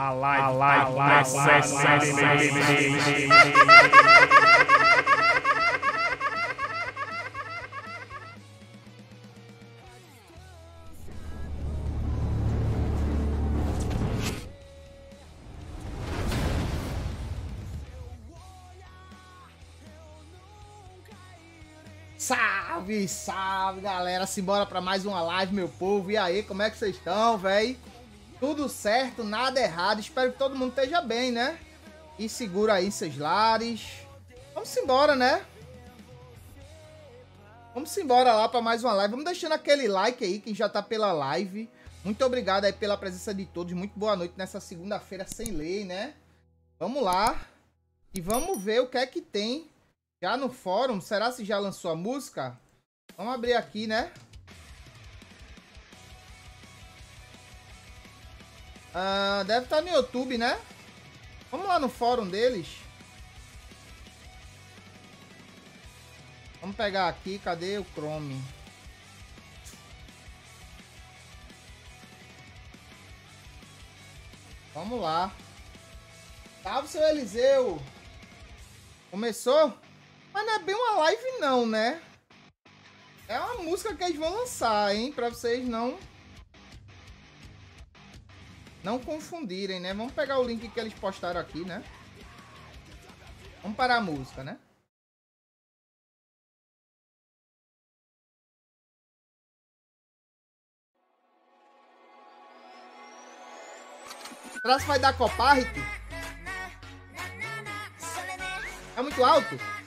A live, a live, a live, Salve, salve, galera. Simbora pra mais uma live, meu povo. E aí, como é que vocês estão, véi? Tudo certo, nada errado. Espero que todo mundo esteja bem, né? E segura aí seus lares. Vamos embora, né? Vamos embora lá para mais uma live. Vamos deixando aquele like aí, quem já tá pela live. Muito obrigado aí pela presença de todos. Muito boa noite nessa segunda-feira sem lei, né? Vamos lá. E vamos ver o que é que tem já no fórum. Será se já lançou a música? Vamos abrir aqui, né? Ah, deve estar no YouTube, né? Vamos lá no fórum deles. Vamos pegar aqui, cadê o Chrome? Vamos lá. Salve, seu Eliseu. Começou? Mas não é bem uma live não, né? É uma música que eles vão lançar, hein? Pra vocês não... Não confundirem, né? Vamos pegar o link que eles postaram aqui, né? Vamos parar a música, né? Será vai dar Coparric? É muito alto?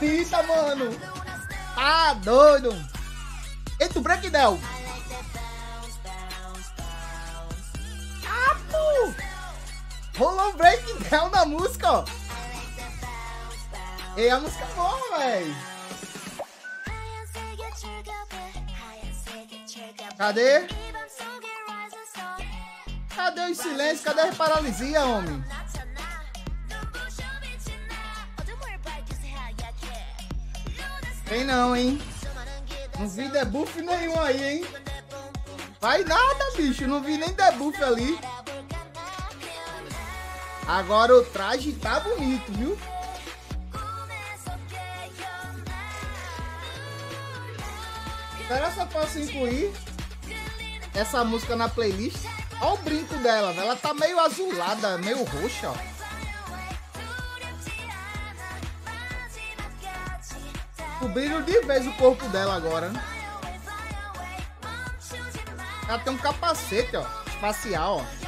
Bonita, mano. Tá doido. Eita, o Breakdown. Ah, pô. Rolou um breakdown na música, ó. E a música é boa, velho. Cadê? Cadê o silêncio? Cadê a paralisia, homem? Não, hein? Não vi debuff nenhum aí, hein? Vai nada, bicho. Não vi nem debuff ali. Agora o traje tá bonito, viu? Será que eu posso incluir essa música na playlist? Olha o brinco dela. Ela tá meio azulada, meio roxa, ó. Cobriram de vez o corpo dela agora. Ela tem um capacete, ó. Espacial, ó.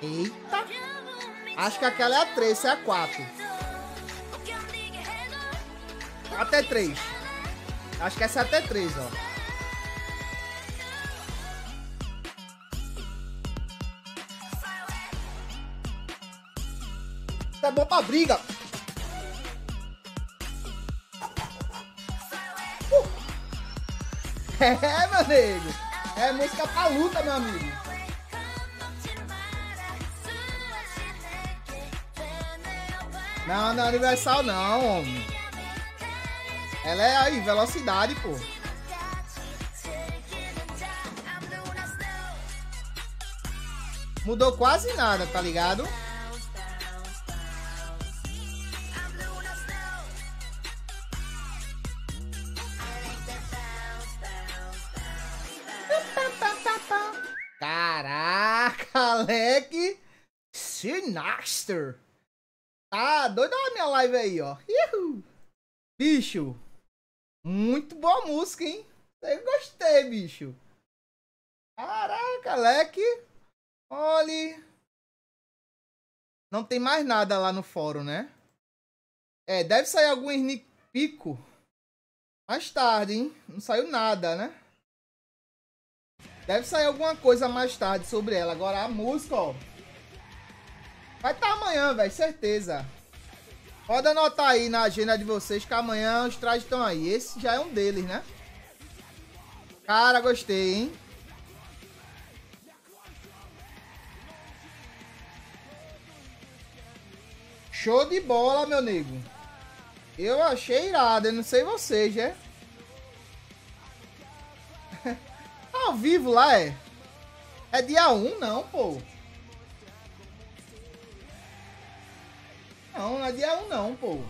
Eita. Acho que aquela é a 3, essa é a 4. Até 3. Acho que essa é até 3, ó. É bom pra briga. Uh. É, meu nego. É música pra luta, meu amigo. Não, não é universal não, homem. Ela é aí, velocidade, pô. Mudou quase nada, tá ligado? Alec! Sinaster! Tá doido a minha live aí, ó. Bicho, muito boa música, hein? Eu gostei, bicho. Caraca, Alec! Olha. Não tem mais nada lá no fórum, né? É, deve sair algum sneak pico mais tarde, hein? Não saiu nada, né? Deve sair alguma coisa mais tarde sobre ela. Agora a música, ó. Vai estar tá amanhã, velho, certeza. Pode anotar aí na agenda de vocês que amanhã os trajes estão aí. Esse já é um deles, né? Cara, gostei, hein? Show de bola, meu nego. Eu achei irado, eu não sei vocês, é? Ao vivo lá é? É dia 1 não, pô. Não, não é dia 1 não, pô.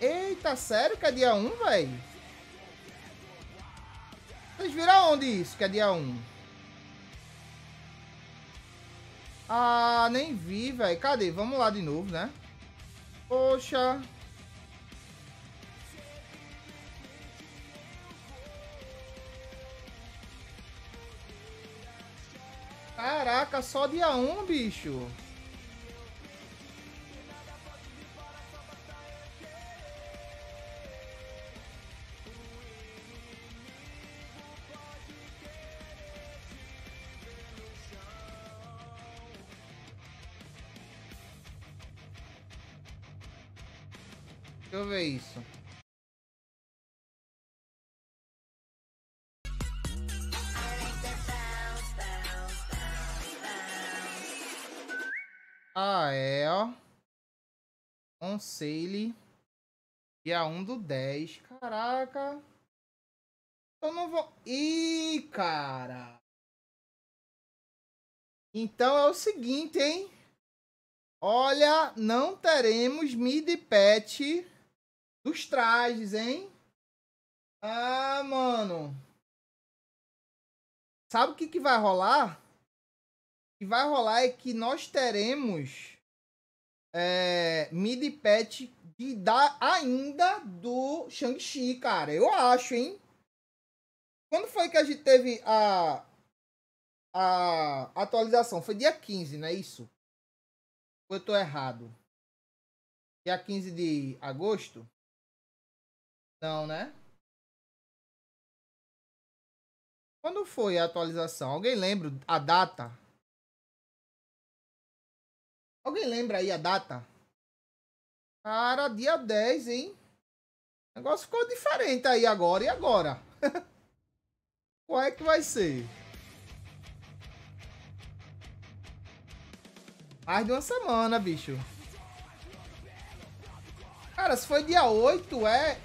Eita, sério que é dia 1, velho? Vocês viram onde isso que é dia 1? Ah, nem vi, velho. Cadê? Vamos lá de novo, né? Poxa. Caraca, só dia 1, bicho. Deixa eu ver isso. Ah, é, ó. On sale. Dia 1 do 10. Caraca. Eu não vou... Ih, cara. Então é o seguinte, hein? Olha, não teremos mid patch dos trajes, hein? Ah, mano. Sabe o que, que vai rolar? Que vai rolar é que nós teremos é, mid patch de dar ainda do Shang-Chi, cara. Eu acho, hein? Quando foi que a gente teve a, a atualização? Foi dia 15, não é isso? Ou eu tô errado? Dia 15 de agosto? Não, né? Quando foi a atualização? Alguém lembra a data? Alguém lembra aí a data? Cara, dia 10, hein? O negócio ficou diferente aí agora. E agora? Qual é que vai ser? Mais de uma semana, bicho. Cara, se foi dia 8, é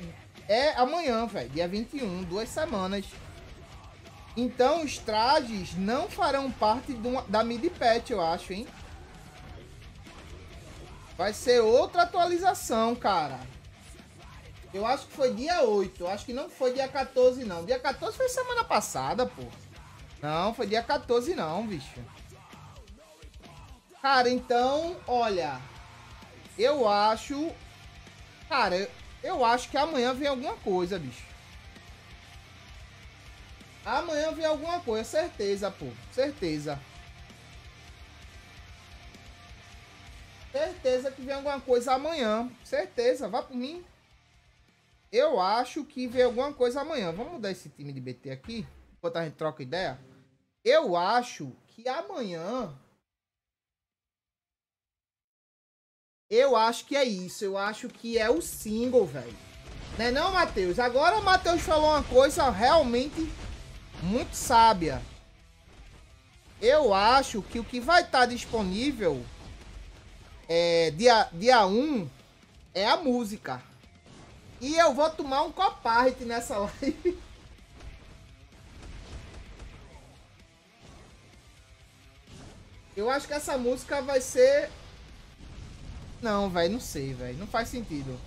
é amanhã, velho. Dia 21, duas semanas. Então os trajes não farão parte uma, da mid patch, eu acho, hein? Vai ser outra atualização, cara. Eu acho que foi dia 8. Eu acho que não foi dia 14, não. Dia 14 foi semana passada, pô. Não, foi dia 14 não, bicho. Cara, então, olha. Eu acho... Cara, eu acho que amanhã vem alguma coisa, bicho. Amanhã vem alguma coisa, certeza, pô. Certeza. Certeza que vem alguma coisa amanhã. Certeza, vá por mim. Eu acho que vem alguma coisa amanhã. Vamos mudar esse time de BT aqui, enquanto a gente troca ideia. Eu acho que amanhã Eu acho que é isso. Eu acho que é o single, velho. Né não, Matheus? Agora o Matheus falou uma coisa realmente muito sábia. Eu acho que o que vai estar tá disponível é, dia, dia 1 é a música. E eu vou tomar um coparte nessa live. Eu acho que essa música vai ser não, velho, não sei, velho. Não faz sentido.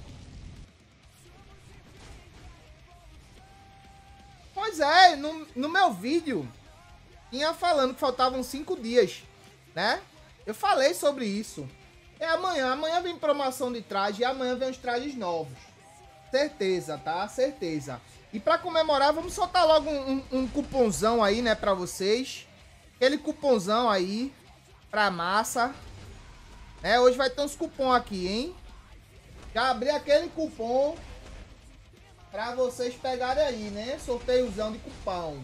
Pois é, no, no meu vídeo, tinha falando que faltavam cinco dias, né? Eu falei sobre isso. É amanhã. Amanhã vem promoção de traje e amanhã vem os trajes novos. Certeza, tá? Certeza. E para comemorar, vamos soltar logo um, um, um, cupomzão aí, né, pra vocês. Aquele cupomzão aí pra massa. É, hoje vai ter uns cupom aqui, hein? Já abri aquele cupom pra vocês pegarem aí, né? Sorteiozão de cupom.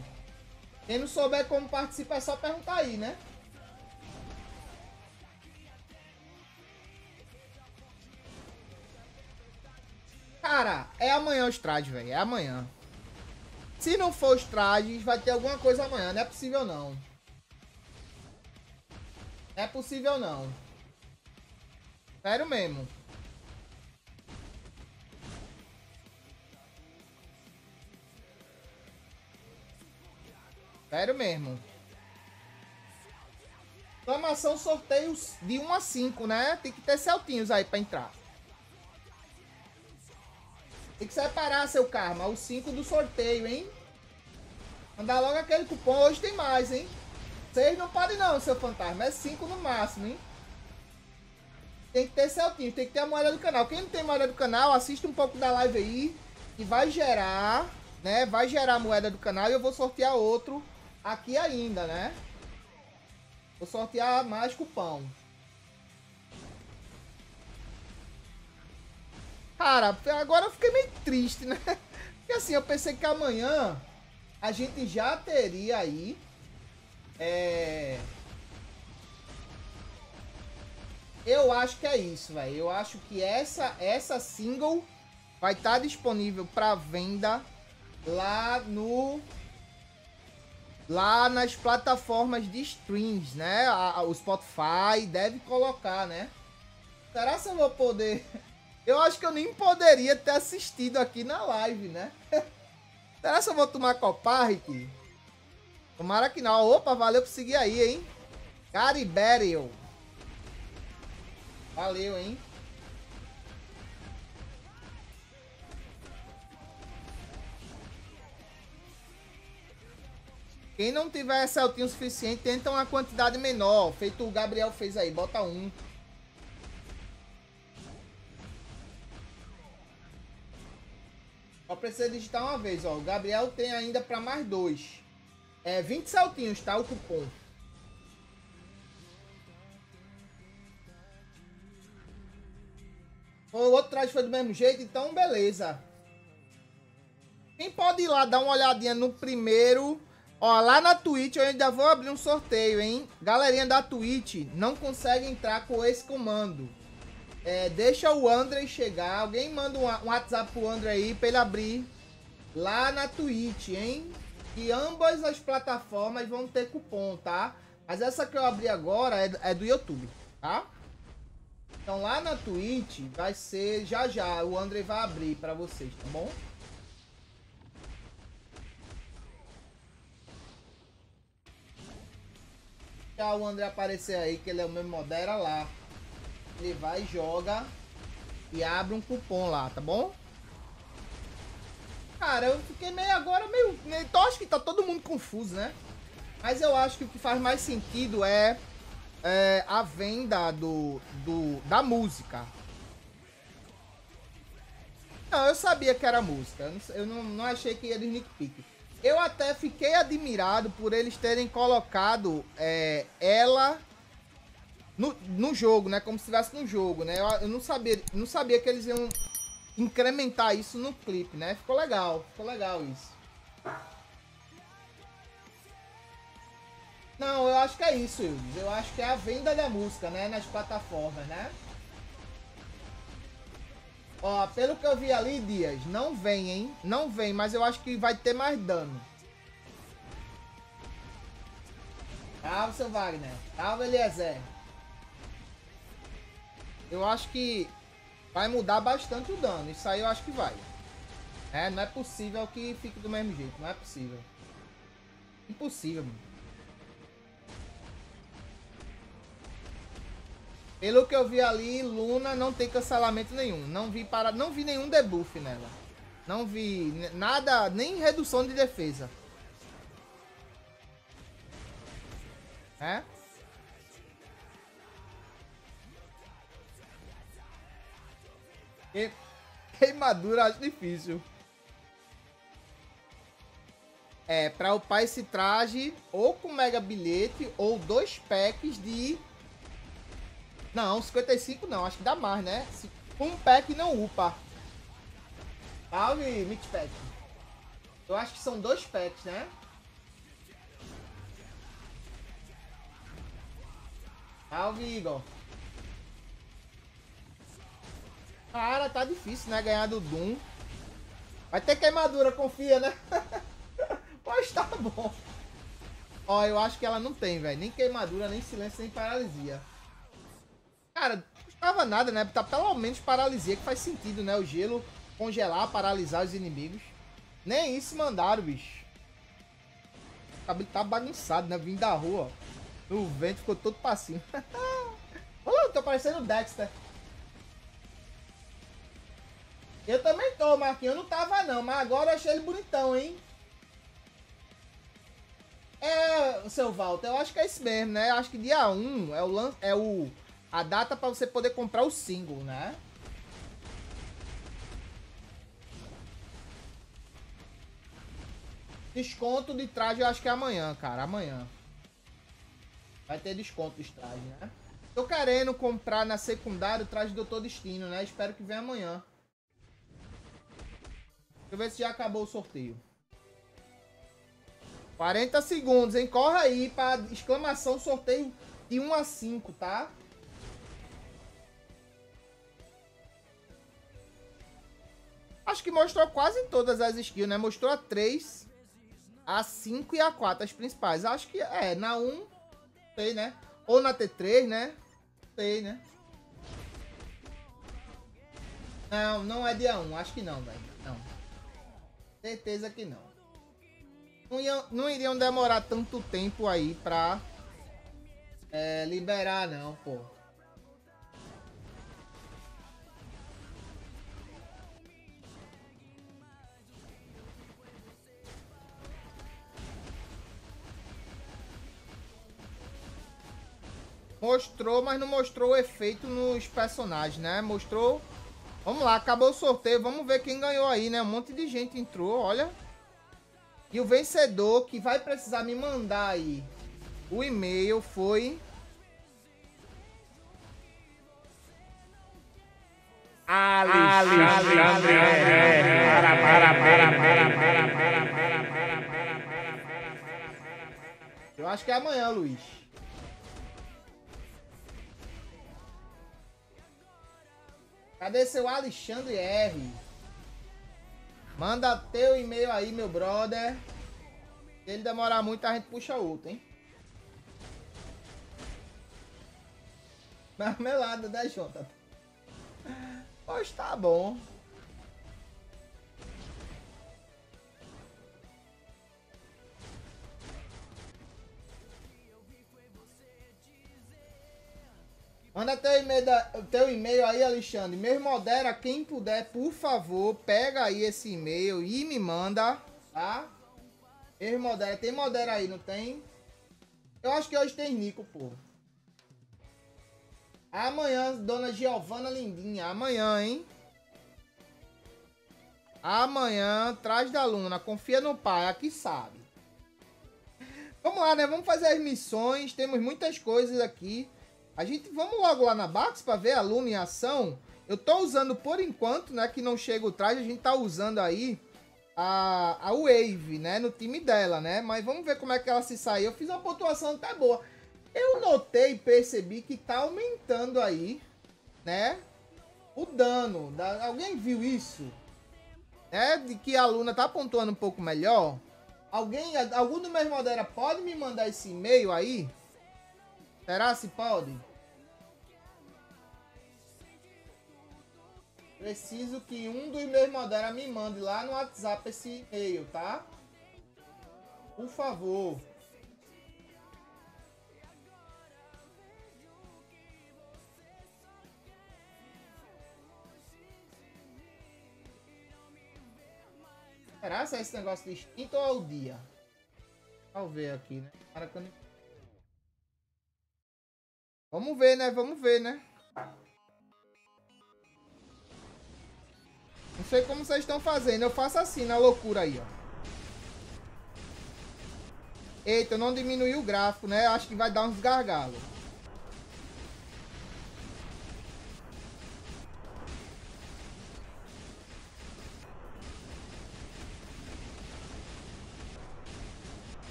Quem não souber como participar é só perguntar aí, né? Cara, é amanhã os trajes, velho. É amanhã. Se não for os trajes, vai ter alguma coisa amanhã. Não é possível, não. Não é possível, não. Sério mesmo. Sério mesmo. Exclamação sorteios de 1 a 5, né? Tem que ter Celtinhos aí pra entrar. Tem que separar seu karma. O 5 do sorteio, hein? Mandar logo aquele cupom. Hoje tem mais, hein? 6 não pode não, seu fantasma. É 5 no máximo, hein? Tem que ter Celtinho, tem que ter a moeda do canal. Quem não tem moeda do canal, assista um pouco da live aí. E vai gerar, né? Vai gerar a moeda do canal e eu vou sortear outro aqui ainda, né? Vou sortear mais cupom. Cara, agora eu fiquei meio triste, né? Porque assim, eu pensei que amanhã a gente já teria aí. É. Eu acho que é isso, velho. Eu acho que essa, essa single vai estar tá disponível para venda lá no lá nas plataformas de streams, né? A, o Spotify deve colocar, né? Será que eu vou poder eu acho que eu nem poderia ter assistido aqui na live, né? Será que eu vou tomar copar, Rick? Tomara que não. Opa, valeu por seguir aí, hein? Caribério. Valeu, hein? Quem não tiver Celtinho suficiente, tenta uma quantidade menor. Feito o Gabriel fez aí. Bota um. Só precisa digitar uma vez, ó. O Gabriel tem ainda para mais dois. É 20 saltinhos, tá? O cupom. O outro traje foi do mesmo jeito, então beleza. Quem pode ir lá dar uma olhadinha no primeiro... Ó, lá na Twitch eu ainda vou abrir um sorteio, hein? Galerinha da Twitch não consegue entrar com esse comando. É, deixa o André chegar. Alguém manda um, um WhatsApp pro André aí pra ele abrir lá na Twitch, hein? E ambas as plataformas vão ter cupom, tá? Mas essa que eu abri agora é, é do YouTube, tá? Então lá na Twitch vai ser já já. O André vai abrir pra vocês, tá bom? Já o André aparecer aí, que ele é o meu modera lá ele vai, joga e abre um cupom lá, tá bom? Cara, eu fiquei meio agora meio. Então acho que tá todo mundo confuso, né? Mas eu acho que o que faz mais sentido é, é a venda do, do, da música. Não, eu sabia que era música. Eu não, não, achei que ia de sneak peek. Eu até fiquei admirado por eles terem colocado é, ela no, no jogo, né? Como se estivesse no jogo, né? Eu, eu, não sabia, não sabia que eles iam incrementar isso no clipe, né? Ficou legal, ficou legal isso. Não, eu acho que é isso, Wildes. Eu acho que é a venda da música, né? Nas plataformas, né? Ó, pelo que eu vi ali, Dias, não vem, hein? Não vem, mas eu acho que vai ter mais dano. Salve, seu Wagner. Salve, Eliezer eu acho que vai mudar bastante o dano. Isso aí eu acho que vai. É, não é possível que fique do mesmo jeito. Não é possível. Impossível, mano. Pelo que eu vi ali, Luna não tem cancelamento nenhum. Não vi para, não vi nenhum debuff nela. Não vi nada, nem redução de defesa. É? Queimadura acho difícil. É, pra upar esse traje ou com mega bilhete ou dois packs de... Não, 55 não, acho que dá mais, né? Um pack não upa. Salve, Mix Pack. Eu acho que são dois packs, né? Salve, Igor. Cara, tá difícil, né? Ganhar do Doom. Vai ter queimadura, confia, né? Mas tá bom. Ó, eu acho que ela não tem, velho. Nem queimadura, nem silêncio, nem paralisia. Cara, não custava nada, né? Tá pelo menos paralisia, que faz sentido, né? O gelo congelar, paralisar os inimigos. Nem isso mandaram, bicho. O cabelo tá bagunçado, né? Vim da rua, ó. O vento ficou todo cima. Olha, tô parecendo o Dexter. Eu também tô, Marquinhos. Eu não tava não, mas agora eu achei ele bonitão, hein? É, seu Walter, eu acho que é isso mesmo, né? Eu acho que dia 1 é o, é o a data para você poder comprar o single, né? Desconto de traje eu acho que é amanhã, cara. Amanhã. Vai ter desconto de traje, né? Tô querendo comprar na secundária o traje do Doutor Destino, né? Espero que venha amanhã. Deixa eu ver se já acabou o sorteio. 40 segundos, hein? Corre aí para exclamação sorteio de 1 a 5, tá? Acho que mostrou quase todas as skills, né? Mostrou a 3, a 5 e a 4, as principais. Acho que é, na 1, sei, né? Ou na T3, né? Sei, né? Não, não é dia 1, acho que não, velho. Não. Certeza que não. Não, iam, não iriam demorar tanto tempo aí pra é, liberar, não, pô. Mostrou, mas não mostrou o efeito nos personagens, né? Mostrou Vamos lá, acabou o sorteio. Vamos ver quem ganhou aí, né? Um monte de gente entrou, olha. E o vencedor que vai precisar me mandar aí o e-mail foi... Alexandre. Para, para, para, para, para, para, para, para, para, Eu acho que é amanhã, Luiz. Cadê seu Alexandre R? Manda teu e-mail aí, meu brother. Se ele demorar muito, a gente puxa outro, hein? Marmelada, né, Jota? Pois tá bom. Manda teu e-mail, teu e-mail aí, Alexandre. Me modera quem puder, por favor. Pega aí esse e-mail e me manda, tá? Me modera. Tem modera aí, não tem? Eu acho que hoje tem Nico, pô. Amanhã, dona Giovana Lindinha. Amanhã, hein? Amanhã, traz da Luna. Confia no pai, aqui sabe. Vamos lá, né? Vamos fazer as missões. Temos muitas coisas aqui. A gente vamos logo lá na Bax para ver a Luna em ação. Eu tô usando por enquanto, né, que não chega o traje, a gente tá usando aí a, a Wave, né, no time dela, né? Mas vamos ver como é que ela se sai. Eu fiz uma pontuação até boa. Eu notei percebi que tá aumentando aí, né, o dano. Da... Alguém viu isso? É, de que a Luna tá pontuando um pouco melhor. Alguém, algum do mesmo modera pode me mandar esse e-mail aí? Será se pode? Preciso que um dos meus modera me mande lá no WhatsApp esse e-mail, tá? Por favor. Será se é esse negócio de extinto ou é o dia? Vamos ver aqui, né? Maracanã. Vamos ver, né? Vamos ver, né? Não sei como vocês estão fazendo. Eu faço assim, na loucura aí, ó. Eita, não diminuiu o gráfico, né? Acho que vai dar uns gargalos.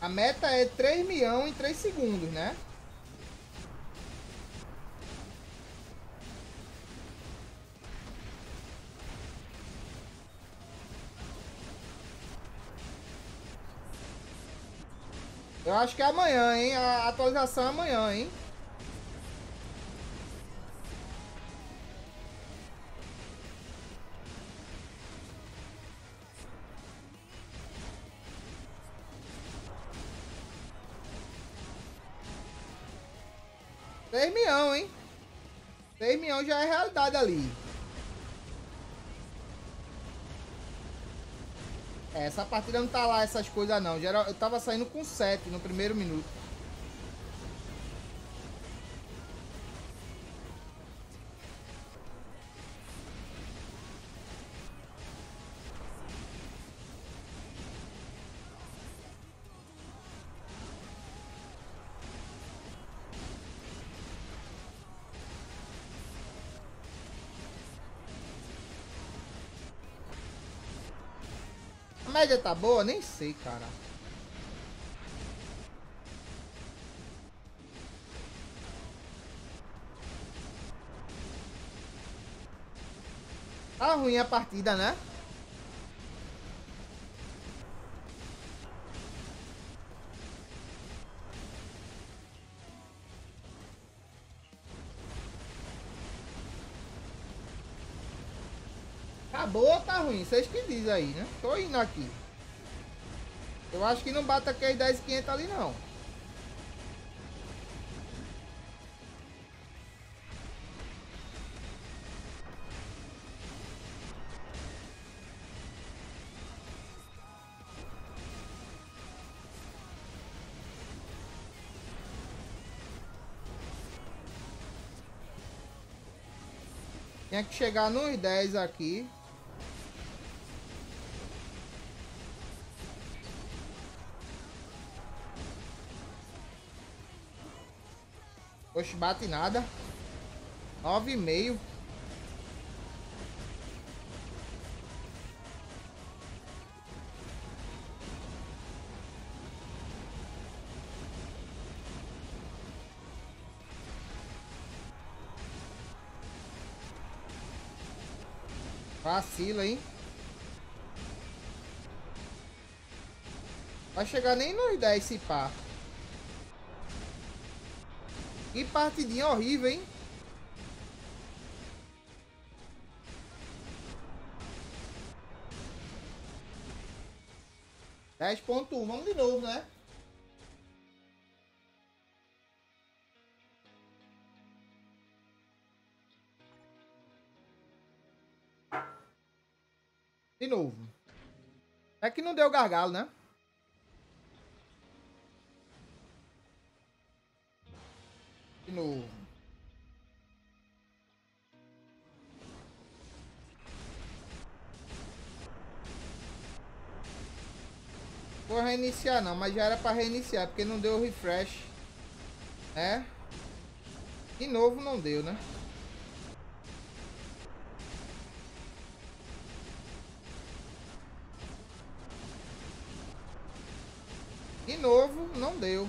A meta é 3 milhões em 3 segundos, né? Eu acho que é amanhã, hein? A atualização é amanhã, hein? Ali. É, essa partida não tá lá essas coisas não. Geral, eu tava saindo com 7 no primeiro minuto. Média tá boa? Nem sei, cara. Tá ruim a partida, né? Ruim? Vocês que dizem aí, né? Tô indo aqui. Eu acho que não bate aquele 10,500 ali, não. Tinha que chegar nos 10 aqui. Oxe, bate nada. Nove e meio. Vacila, hein? Vai chegar nem nos 10 se pá. Que partidinha horrível, hein? Dez ponto um, vamos de novo, né? De novo. É que não deu gargalo, né? Reiniciar não, mas já era para reiniciar, porque não deu refresh. É? De novo não deu, né? De novo, não deu.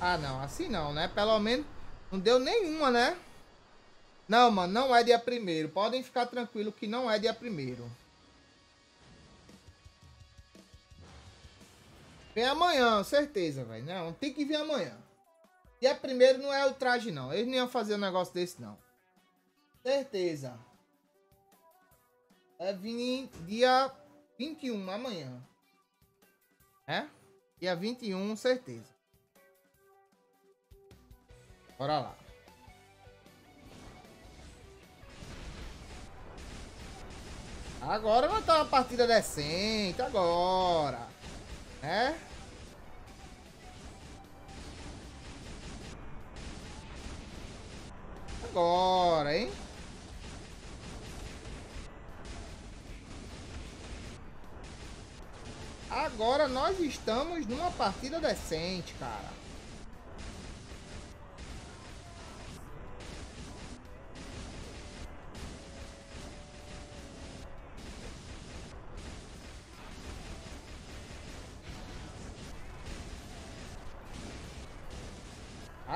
Ah, não. Assim não, né? Pelo menos não deu nenhuma, né? Não, mano. Não é dia primeiro. Podem ficar tranquilo que não é dia primeiro. Vem amanhã, certeza, velho. Não, tem que vir amanhã. Dia primeiro não é o traje, não. Eles não iam fazer um negócio desse, não. Certeza. É vir dia 21, amanhã. É? Dia 21, certeza. Bora lá. Agora não tá uma partida decente, agora. Né? Agora, hein? Agora nós estamos numa partida decente, cara.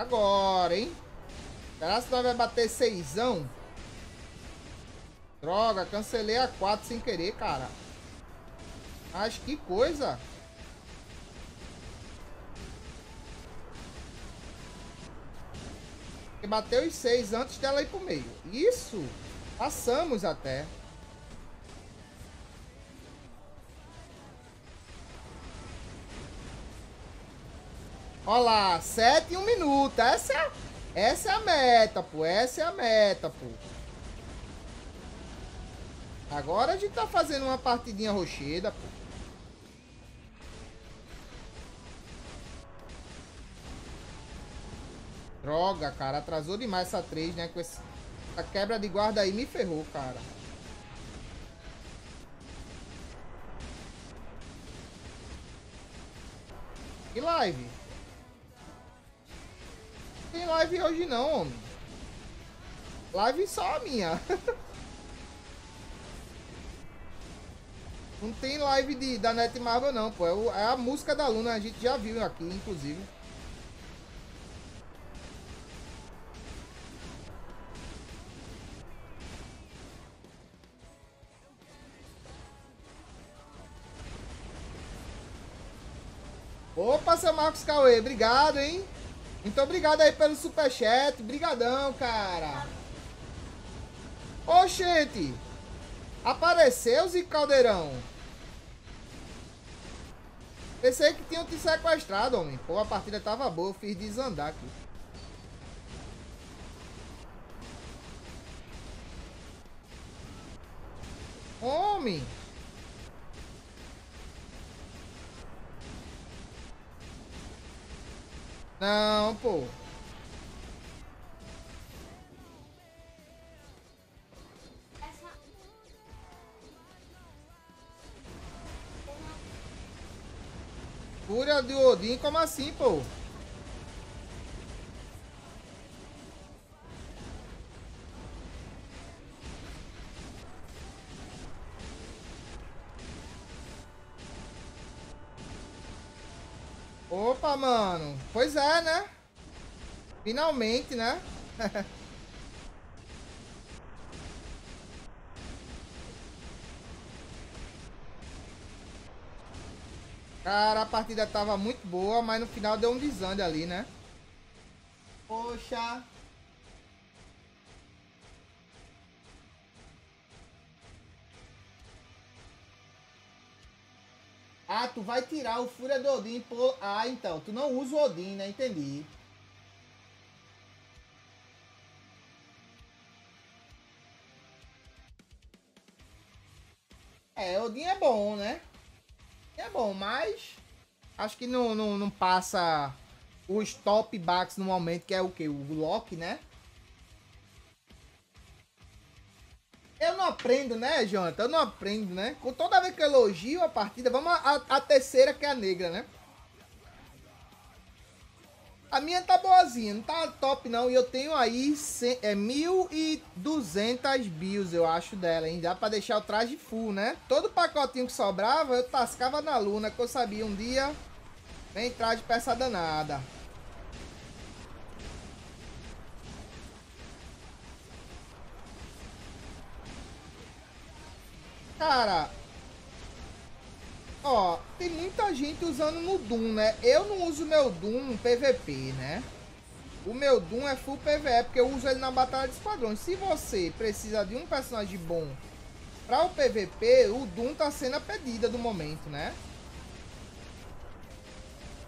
Agora, hein? Será que nós vai bater seisão? Droga, cancelei a 4 sem querer, cara. Mas que coisa. Bateu os seis antes dela ir pro meio. Isso! Passamos até. Olha lá, 7 e 1 minuto. Essa é, essa é a meta, pô. Essa é a meta, pô. Agora a gente tá fazendo uma partidinha rocheda, pô. Droga, cara. Atrasou demais essa 3, né? Com essa quebra de guarda aí me ferrou, cara. E live? Tem live hoje não, homem. Live só a minha. não tem live de, da Netmarble não, pô. É, o, é a música da Luna, a gente já viu aqui, inclusive. Opa, seu Marcos Cauê, obrigado, hein? Muito obrigado aí pelo superchat. Brigadão, cara. Ô, gente. Apareceu, Zico Caldeirão. Pensei que tinham te sequestrado, homem. Pô, a partida tava boa. Eu fiz desandar aqui. Homem. Não, pô. Fúria de Odin, como assim, pô? Opa, mano. Pois é, né? Finalmente, né? Cara, a partida tava muito boa, mas no final deu um desande ali, né? Poxa. Ah, tu vai tirar o Fúria do Odin por... Ah, então, tu não usa o Odin, né? Entendi. É, Odin é bom, né? É bom, mas... Acho que não, não, não passa os top backs no momento, que é o que? O Loki, né? Eu não aprendo, né, Jonathan? Eu não aprendo, né? Com toda vez que eu elogio a partida, vamos a, a, terceira, que é a negra, né? A minha tá boazinha, não tá top não. E eu tenho aí é, 1.200 bills, eu acho, dela, hein? Dá pra deixar o traje full, né? Todo pacotinho que sobrava, eu tascava na luna, que eu sabia um dia vem traje peça danada. Cara, ó, tem muita gente usando no Doom, né? Eu não uso meu Doom no PVP, né? O meu Doom é full PVE, porque eu uso ele na Batalha de Esquadrões. Se você precisa de um personagem bom para o PVP, o Doom tá sendo a pedida do momento, né?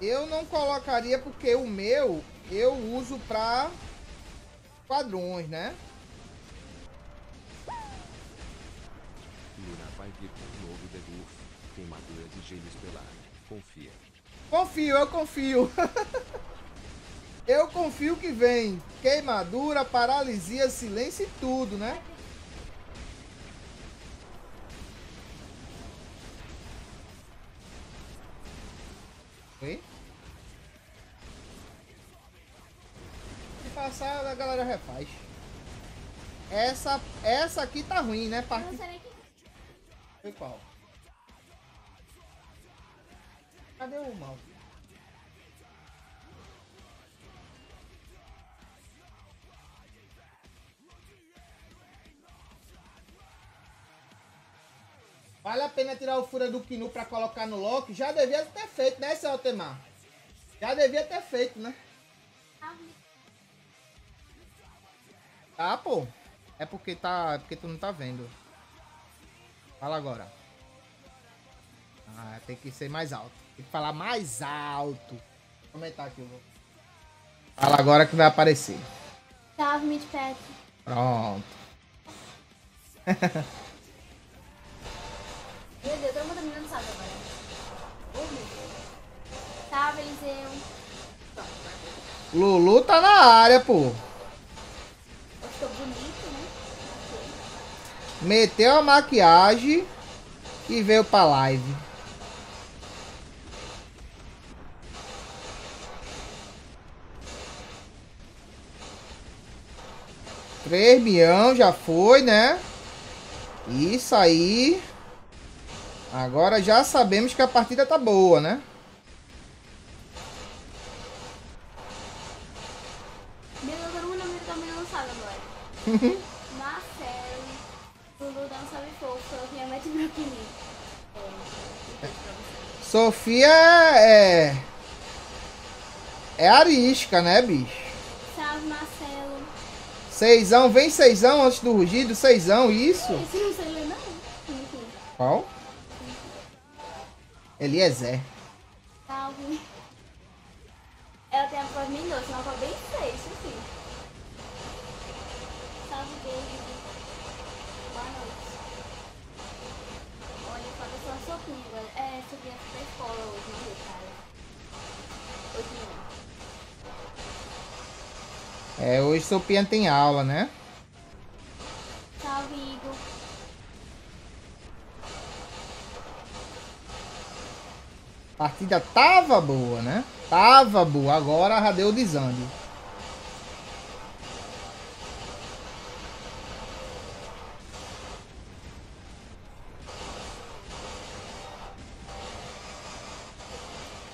Eu não colocaria porque o meu eu uso para esquadrões, né? Vai vir com um novo debuff. Queimadura de gelo estelar. Confia. Confio, eu confio. eu confio que vem. Queimadura, paralisia, silêncio e tudo, né? Oi? Se passar, a galera refaz. Essa, essa aqui tá ruim, né? Eu Foi qual? Cadê o mouse? Vale a pena tirar o fura do Kinu pra colocar no lock? Já devia ter feito, né, seu Altemar? Já devia ter feito, né? Ah, pô. É porque tá. É porque tu não tá vendo. Fala agora. Ah, tem que ser mais alto. Tem que falar mais alto. Vou aumentar aqui, eu vou. Fala agora que vai aparecer. Salve, Midpet. Pronto. Meu Deus, todo mundo me sabe agora. Oh, meu Deus. Salve, Eliseu. Lulu tá na área, pô. Eu estou bonito. Meteu a maquiagem e veio pra live. Três milhão já foi, né? Isso aí. Agora já sabemos que a partida tá boa, né? Deus, todo mundo também não sabe agora. Marcelo. Lulu dá um salve fofo. Eu minha mãe te meu apelido. É, um beijo pra você. Sofia é. É arisca, né, bicho? Salve, Marcelo. Seisão, vem seisão antes do rugido, seisão, isso? Esse não sei ler, não. Qual? Eliezer. Salve. Ela tem a voz bem doce, uma voz bem feia, isso sim. Salve, beijo. Boa noite. Olha, só que eu sou uma sopinha agora. É, subi pra escola hoje, não viu, cara? Hoje não. É, hoje Sopinha tem aula, né? Salve, Igor. A partida tava boa, né? Tava boa, agora já deu desande.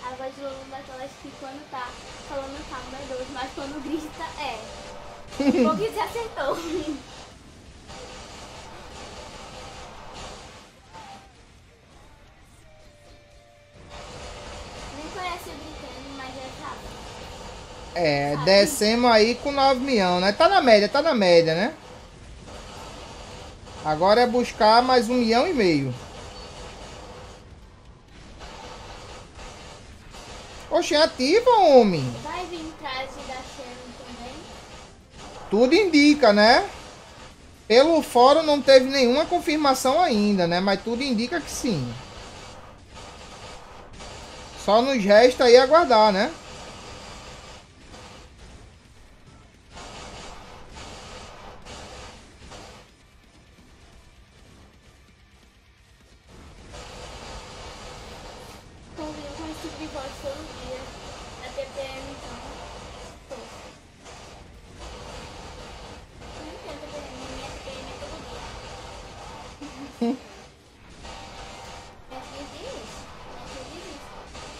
A voz de Lulu daquelas que quando tá falando calma é doce, mas quando grita é. Acertou. O mas já sabe. É, Sabe? descemos aí com 9 milhões, né? Tá na média, tá na média, né? Agora é buscar mais um milhão e meio. Oxe, ativa, homem. Vai vir também? Tudo indica, né? Pelo fórum não teve nenhuma confirmação ainda, né? Mas tudo indica que sim. Só nos resta aí aguardar, né?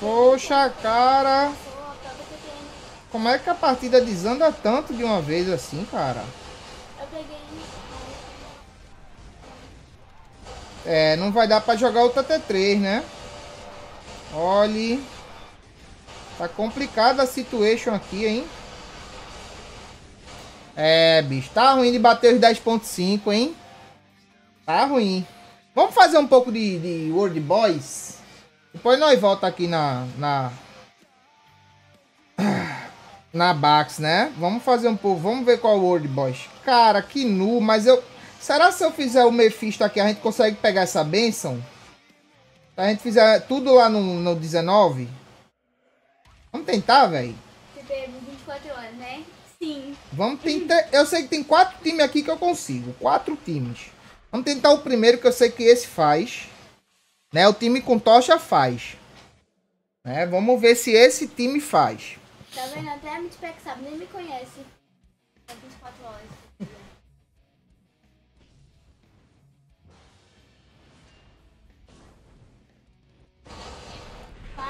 Poxa, cara. Como é que a partida desanda tanto de uma vez assim, cara? É, não vai dar pra jogar o TT3, né? Olhe. Tá complicada a situation aqui, hein? É, bicho. Tá ruim de bater os 10.5, hein? Tá ruim. Vamos fazer um pouco de, de World Boys? Depois nós volta aqui na... Na, na Bax, né? Vamos fazer um pouco. Vamos ver qual é o World Boys. Cara, que nu. Mas eu... Será se eu fizer o Mephisto aqui, a gente consegue pegar essa benção? Se a gente fizer tudo lá no, no 19? Vamos tentar, velho? Você teve 24 horas, né? Sim. Vamos tentar. Eu sei que tem quatro times aqui que eu consigo. Quatro times. Vamos tentar o primeiro que eu sei que esse faz. Né? O time com tocha faz. Né? Vamos ver se esse time faz. Tá vendo? Até a Mitpack sabe, nem me conhece. Há 24 horas.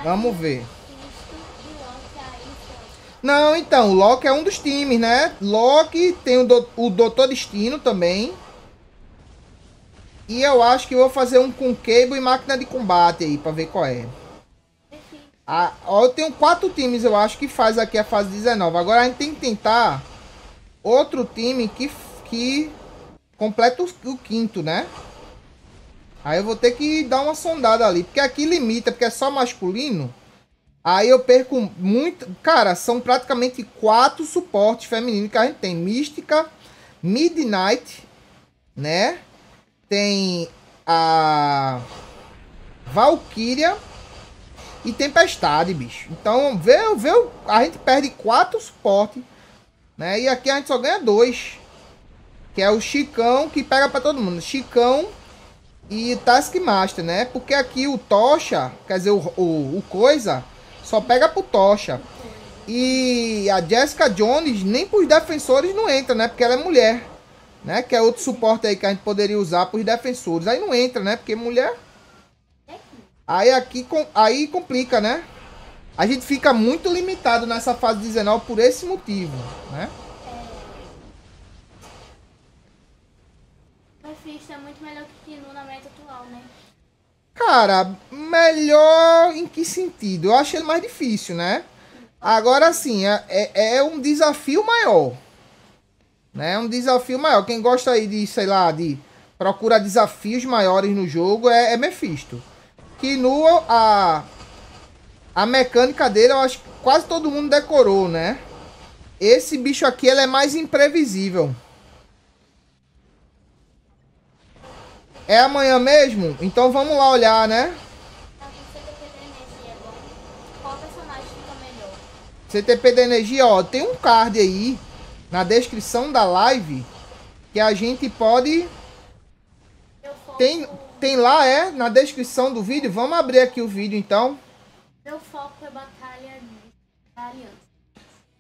Vamos ver. Aí, então. Não, então, o Loki é um dos times, né? Loki tem o, do, o Doutor Destino também. E eu acho que vou fazer um com Cable e máquina de combate aí, pra ver qual é. Ah, ó, eu tenho quatro times, eu acho, que faz aqui a fase 19. Agora a gente tem que tentar outro time que, que completa o, o quinto, né? Aí eu vou ter que dar uma sondada ali. Porque aqui limita, porque é só masculino. Aí eu perco muito. Cara, são praticamente quatro suportes femininos que a gente tem: Mística, Midnight, né? Tem a Valkyria e Tempestade, bicho. Então, vê, vê, a gente perde quatro suportes, né? E aqui a gente só ganha dois. Que é o Chicão, que pega pra todo mundo. Chicão e Taskmaster, né? Porque aqui o Tocha, quer dizer, o, o, o Coisa, só pega pro Tocha. E a Jessica Jones nem pros defensores não entra, né? Porque ela é mulher, né? Que é outro suporte aí que a gente poderia usar pros defensores. Aí não entra, né? Porque mulher. Aí aqui com- aí complica, né? A gente fica muito limitado nessa fase 19 por esse motivo, né? Mephisto é muito melhor que Kinu na meta atual, né? Cara, melhor em que sentido? Eu acho ele mais difícil, né? Agora sim, é, é, é um desafio maior. Né? É um desafio maior. Quem gosta aí de, sei lá, de procurar desafios maiores no jogo é, é Mephisto. Que no a, a mecânica dele, eu acho que quase todo mundo decorou, né? Esse bicho aqui ele é mais imprevisível. É amanhã mesmo? Então vamos lá olhar, né? CTP da energia, ó, tem um card aí na descrição da live que a gente pode tem tem lá é na descrição do vídeo. Vamos abrir aqui o vídeo então. meu foco é batalha da aliança.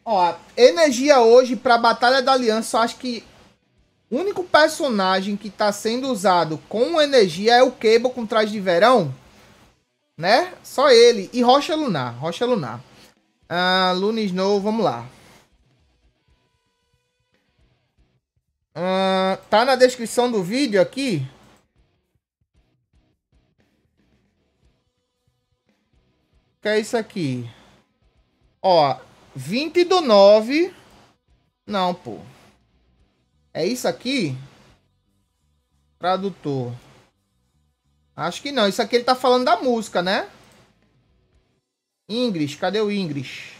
Ó, energia hoje pra batalha da aliança, eu acho que o único personagem que tá sendo usado com energia é o Cable com traje de verão, né? Só ele e Rocha Lunar, Rocha Lunar. Ah, Luna Snow, vamos lá. Ah, tá na descrição do vídeo aqui. Que é isso aqui? Ó, 20 do 9. Não, pô. É isso aqui? Tradutor. Acho que não. Isso aqui ele tá falando da música, né? Ingrid, cadê o Ingrid?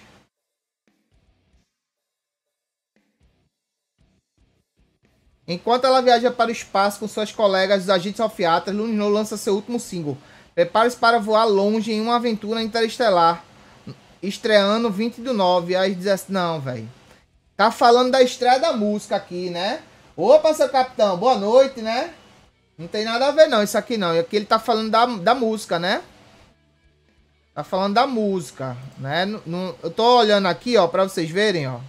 Enquanto ela viaja para o espaço com suas colegas dos Agentes of Atlas, Luna lança seu último single. Prepare-se para voar longe em uma aventura interestelar. Estreando 20 do 9 às 17. Não, velho. Tá falando da estreia da música aqui, né? Opa, seu capitão, boa noite, né? Não tem nada a ver, não, isso aqui não. Aqui ele tá falando da, da música, né? Tá falando da música, né? Não- eu tô olhando aqui, ó, pra vocês verem, ó.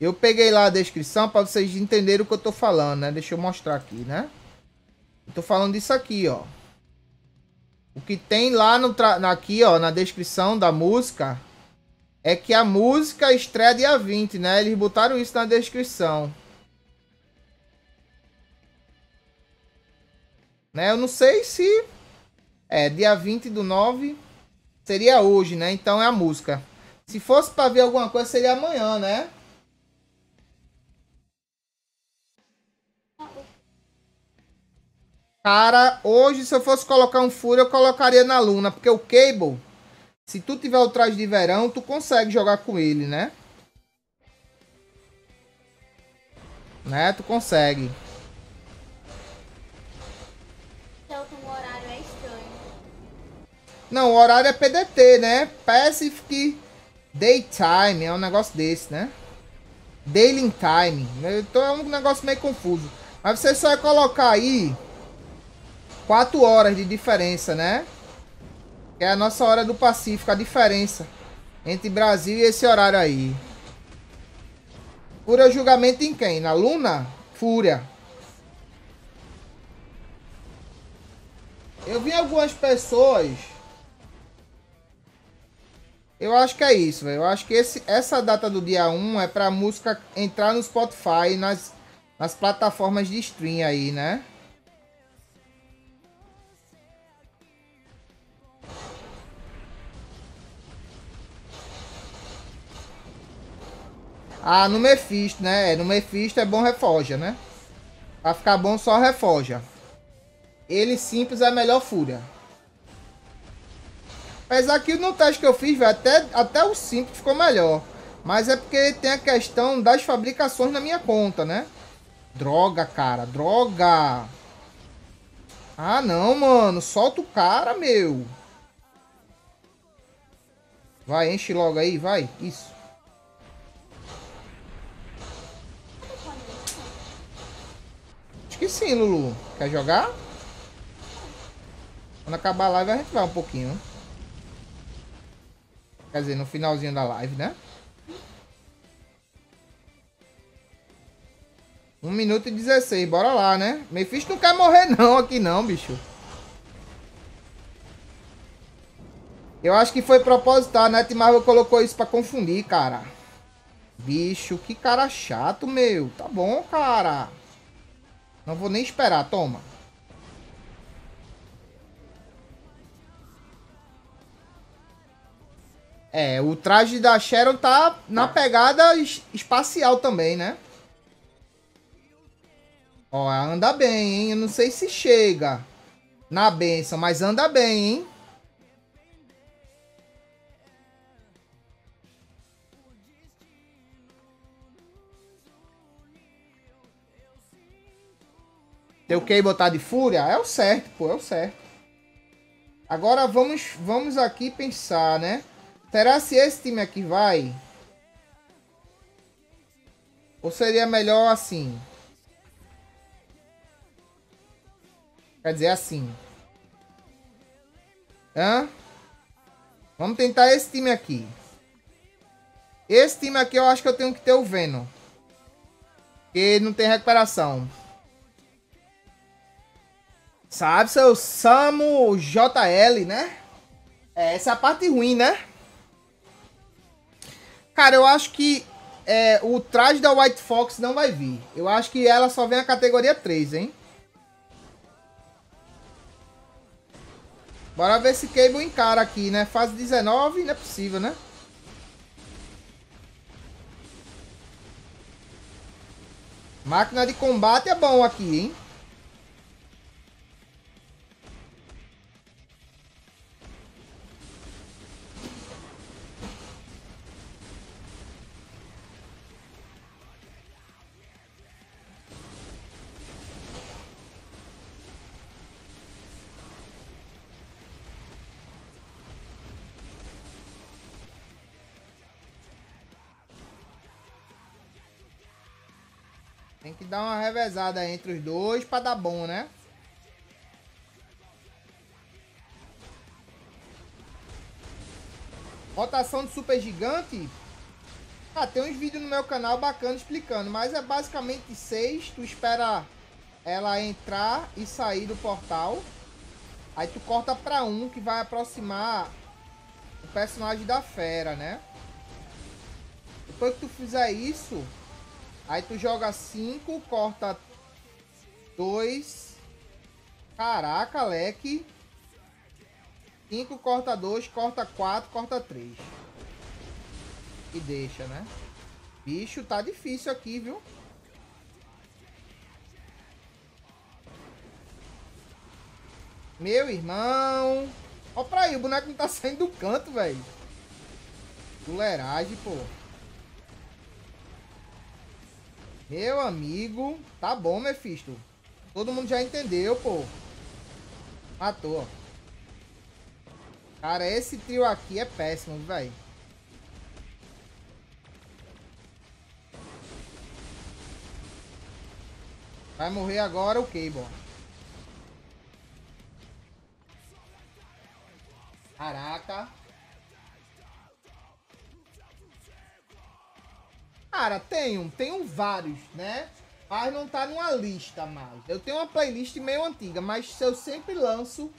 Eu peguei lá a descrição pra vocês entenderem o que eu tô falando, né? Deixa eu mostrar aqui, né? Eu tô falando disso aqui, ó. O que tem lá no aqui, ó, na descrição da música é que a música estreia dia 20, né? Eles botaram isso na descrição. Né? Eu não sei se é dia 20 do 9 seria hoje, né? Então é a música. Se fosse pra ver alguma coisa seria amanhã, né? Cara, hoje se eu fosse colocar um furo, eu colocaria na Luna, porque o Cable, se tu tiver o traje de verão, tu consegue jogar com ele, né? Né? Tu consegue. Então, o horário é estranho. Não, o horário é PDT, né? Pacific Daytime, é um negócio desse, né? Daily Time. Então é um negócio meio confuso. Mas você só é colocar aí 4 horas de diferença, né? É a nossa hora do Pacífico, a diferença entre Brasil e esse horário aí. Fúria julgamento em quem? Na Luna? Fúria. Eu vi algumas pessoas. Eu acho que é isso, velho. Eu acho que esse, essa data do dia 1 é pra música entrar no Spotify, nas, nas plataformas de stream aí, né? Ah, no Mephisto, né? É, no Mephisto é bom refoja, né? Pra ficar bom só refoja. Ele simples é melhor fúria. Apesar que no teste que eu fiz, velho, até, até o simples ficou melhor. Mas é porque tem a questão das fabricações na minha conta, né? Droga, cara, droga. Ah, não, mano. Solta o cara, meu. Vai, enche logo aí, vai. Isso. Que sim, Lulu. Quer jogar? Quando acabar a live a gente vai um pouquinho. Quer dizer, no finalzinho da live, né? Um minuto e 16, bora lá, né? Mephisto não quer morrer não aqui não, bicho. Eu acho que foi proposital, né? Marvel colocou isso pra confundir, cara. Bicho, que cara chato, meu. Tá bom, cara. Não vou nem esperar, toma. É, o traje da Sharon tá na pegada es- espacial também, né? Ó, anda bem, hein? Eu não sei se chega na benção, mas anda bem, hein? Tem o que botar de fúria? É o certo, pô, é o certo. Agora vamos, vamos aqui pensar, né? Será se esse time aqui vai? Ou seria melhor assim? Quer dizer assim. Hã? Vamos tentar esse time aqui. Esse time aqui eu acho que eu tenho que ter o Venom. Porque não tem recuperação. Sabe, seu Samu JL, né? É, essa é a parte ruim, né? Cara, eu acho que é, o traje da White Fox não vai vir. Eu acho que ela só vem a categoria 3, hein? Bora ver se Cable encara aqui, né? Fase 19, não é possível, né? Máquina de combate é bom aqui, hein? Tem que dar uma revezada entre os dois pra dar bom, né? Rotação de super gigante. Ah, tem uns vídeos no meu canal bacana explicando, mas é basicamente 6, tu espera ela entrar e sair do portal. Aí tu corta pra um que vai aproximar o personagem da fera, né? Depois que tu fizer isso, Aí tu joga 5, corta 2. Caraca, leque. 5, corta 2, corta 4, corta 3. E deixa, né? Bicho, tá difícil aqui, viu? Meu irmão. Ó pra aí, o boneco não tá saindo do canto, velho. Fuleiragem, pô. Meu amigo, tá bom, Mephisto. Todo mundo já entendeu, pô. Matou. Cara, esse trio aqui é péssimo, velho. Vai morrer agora o Cable. Caraca. Cara, tenho, tenho vários, né? Mas não tá numa lista mais. Eu tenho uma playlist meio antiga, mas eu sempre lanço,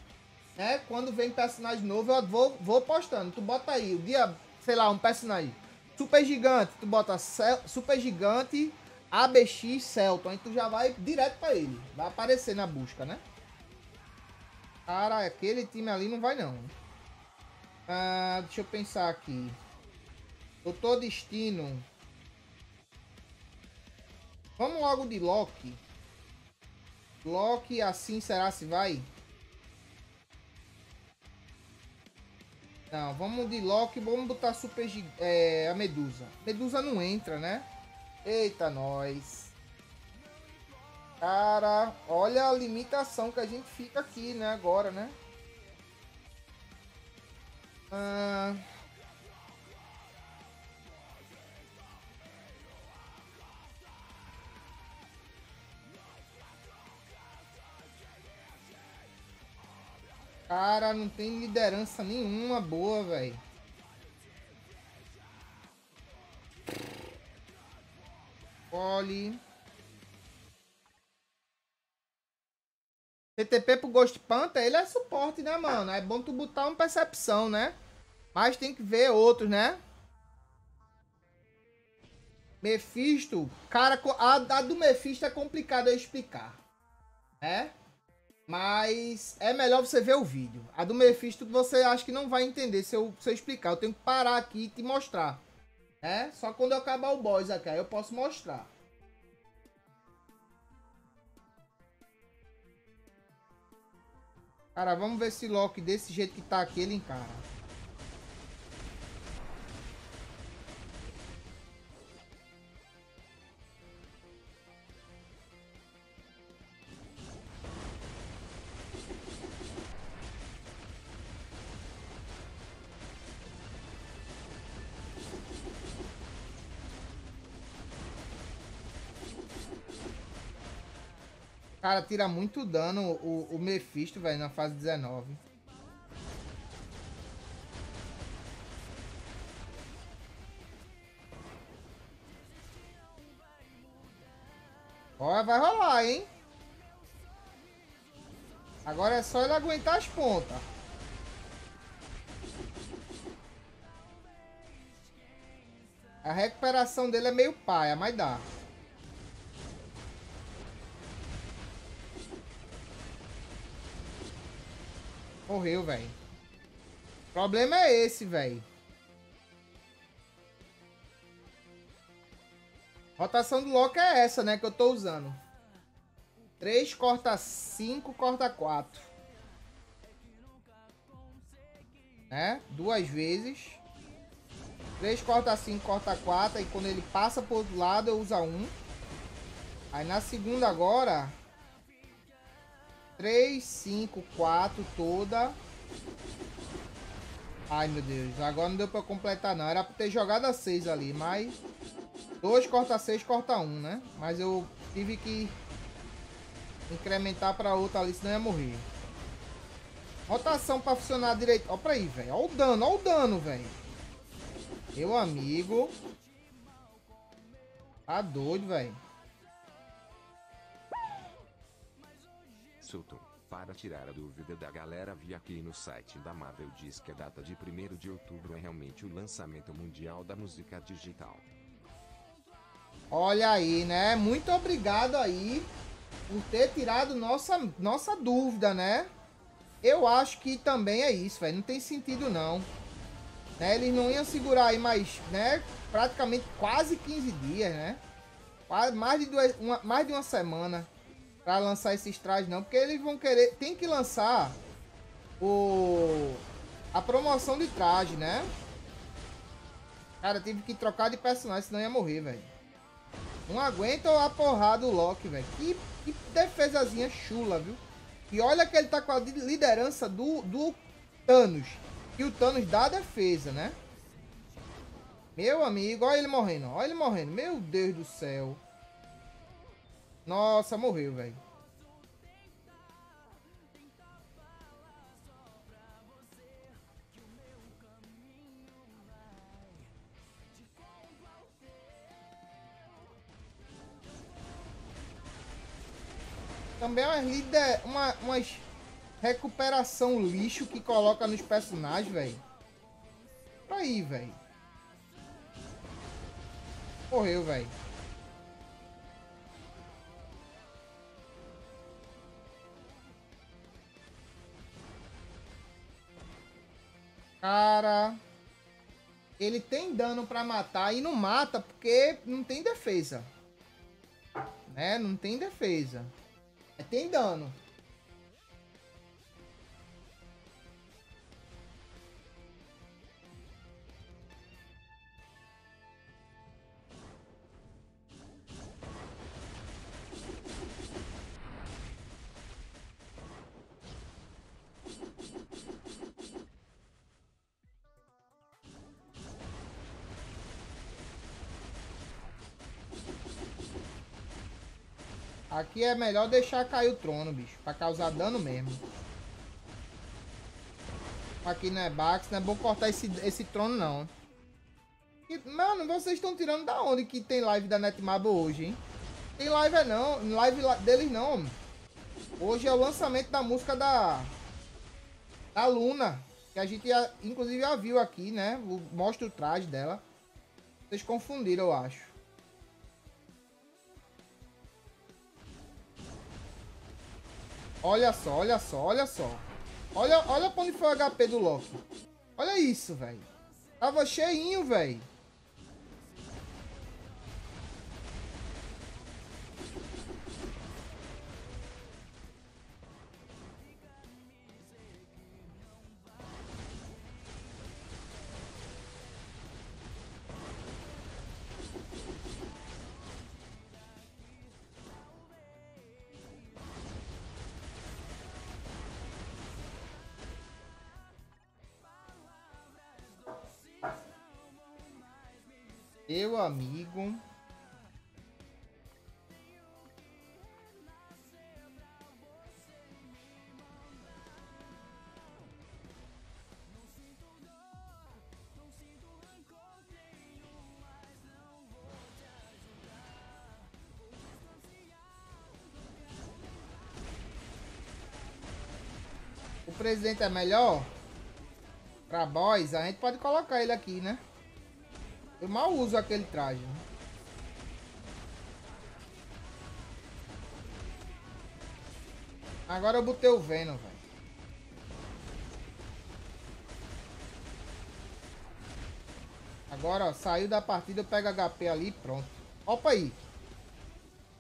né? Quando vem personagem novo, eu vou, vou postando. Tu bota aí, o dia, sei lá, um personagem super gigante, tu bota Cel super gigante, ABX Celton, aí tu já vai direto pra ele. Vai aparecer na busca, né? Cara, aquele time ali não vai não. Ah, deixa eu pensar aqui. Doutor Destino. Vamos logo de Loki. Loki assim será se vai? Não, vamos de Loki, vamos botar super é, a Medusa. Medusa não entra, né? Eita, nós. Cara, olha a limitação que a gente fica aqui, né? Agora, né? Ah... Cara, não tem liderança nenhuma boa, velho. Poli. PTP pro Ghost Panther, ele é suporte, né, mano? É bom tu botar uma percepção, né? Mas tem que ver outros, né? Mephisto, cara, a, a do Mephisto é complicado eu explicar, né? Mas é melhor você ver o vídeo. A do Mephisto você acha que não vai entender se eu, se eu explicar. Eu tenho que parar aqui e te mostrar. Né? Só quando eu acabar o boss aqui, aí eu posso mostrar. Cara, vamos ver se Loki desse jeito que tá aqui ele encara. Cara, tira muito dano o, o Mephisto, velho, na fase 19. Olha, vai rolar, hein? Agora é só ele aguentar as pontas. A recuperação dele é meio paia, mas dá. Morreu, velho. O problema é esse, velho. Rotação do Loki é essa, né? Que eu tô usando. 3 corta 5, corta 4. Né? Duas vezes. 3 corta 5, corta 4. E quando ele passa pro outro lado, eu uso 1. Aí na segunda agora, 3, 5, 4 toda. Ai, meu Deus. Agora não deu pra completar, não. Era pra ter jogado a 6 ali, mas... 2 corta 6, corta 1, né? Mas eu tive que incrementar pra outra ali, senão ia morrer. Rotação pra funcionar direito. Ó pra aí, velho. Ó o dano, ó o dano, velho. Meu amigo. Tá doido, velho. Sultan, para tirar a dúvida da galera, vi aqui no site da Marvel diz que a data de 1 de outubro é realmente o lançamento mundial da música digital. Olha aí, né? Muito obrigado aí por ter tirado nossa, nossa dúvida, né? Eu acho que também é isso, velho. Não tem sentido não. Né? Eles não iam segurar aí mais, né? Praticamente quase 15 dias, né? Mais de, duas, uma, mais de uma semana para lançar esses trajes não, porque eles vão querer, tem que lançar o a promoção de traje, né? Cara, tive que trocar de personagem, senão ia morrer, velho. Não aguenta a porrada do Loki, velho. Que, que defesazinha chula, viu? E olha que ele tá com a liderança do, do Thanos. E o Thanos dá a defesa, né? Meu amigo, olha ele morrendo, olha ele morrendo. Meu Deus do céu. Nossa, morreu, velho. Também é umas, líder, uma, umas recuperação lixo que coloca nos personagens, velho. Aí, velho. Morreu, velho. Cara, ele tem dano pra matar e não mata porque não tem defesa. Né? Não tem defesa. É, tem dano. Aqui é melhor deixar cair o trono, bicho. Pra causar dano mesmo. Aqui não é Bax, não é bom cortar esse, esse trono, não. E, mano, vocês estão tirando da onde que tem live da Netmabo hoje, hein? Tem live não, live deles não. Hoje é o lançamento da música da... Da Luna. Que a gente, inclusive, já viu aqui, né? Mostra o traje dela. Vocês confundiram, eu acho. Olha só, olha só, olha só. Olha, olha pra onde foi o HP do Loki. Olha isso, velho. Tava cheinho, velho. Meu amigo. O presidente é melhor? Pra boys, a gente pode colocar ele aqui, né? Eu mal uso aquele traje. Agora eu botei o Venom, velho. Agora, ó, saiu da partida, eu pego HP ali e pronto. Opa aí.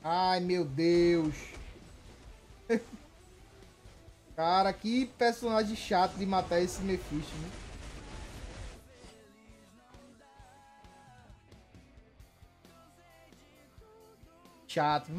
Ai, meu Deus. Cara, que personagem chato de matar esse Mephisto, né? Chato.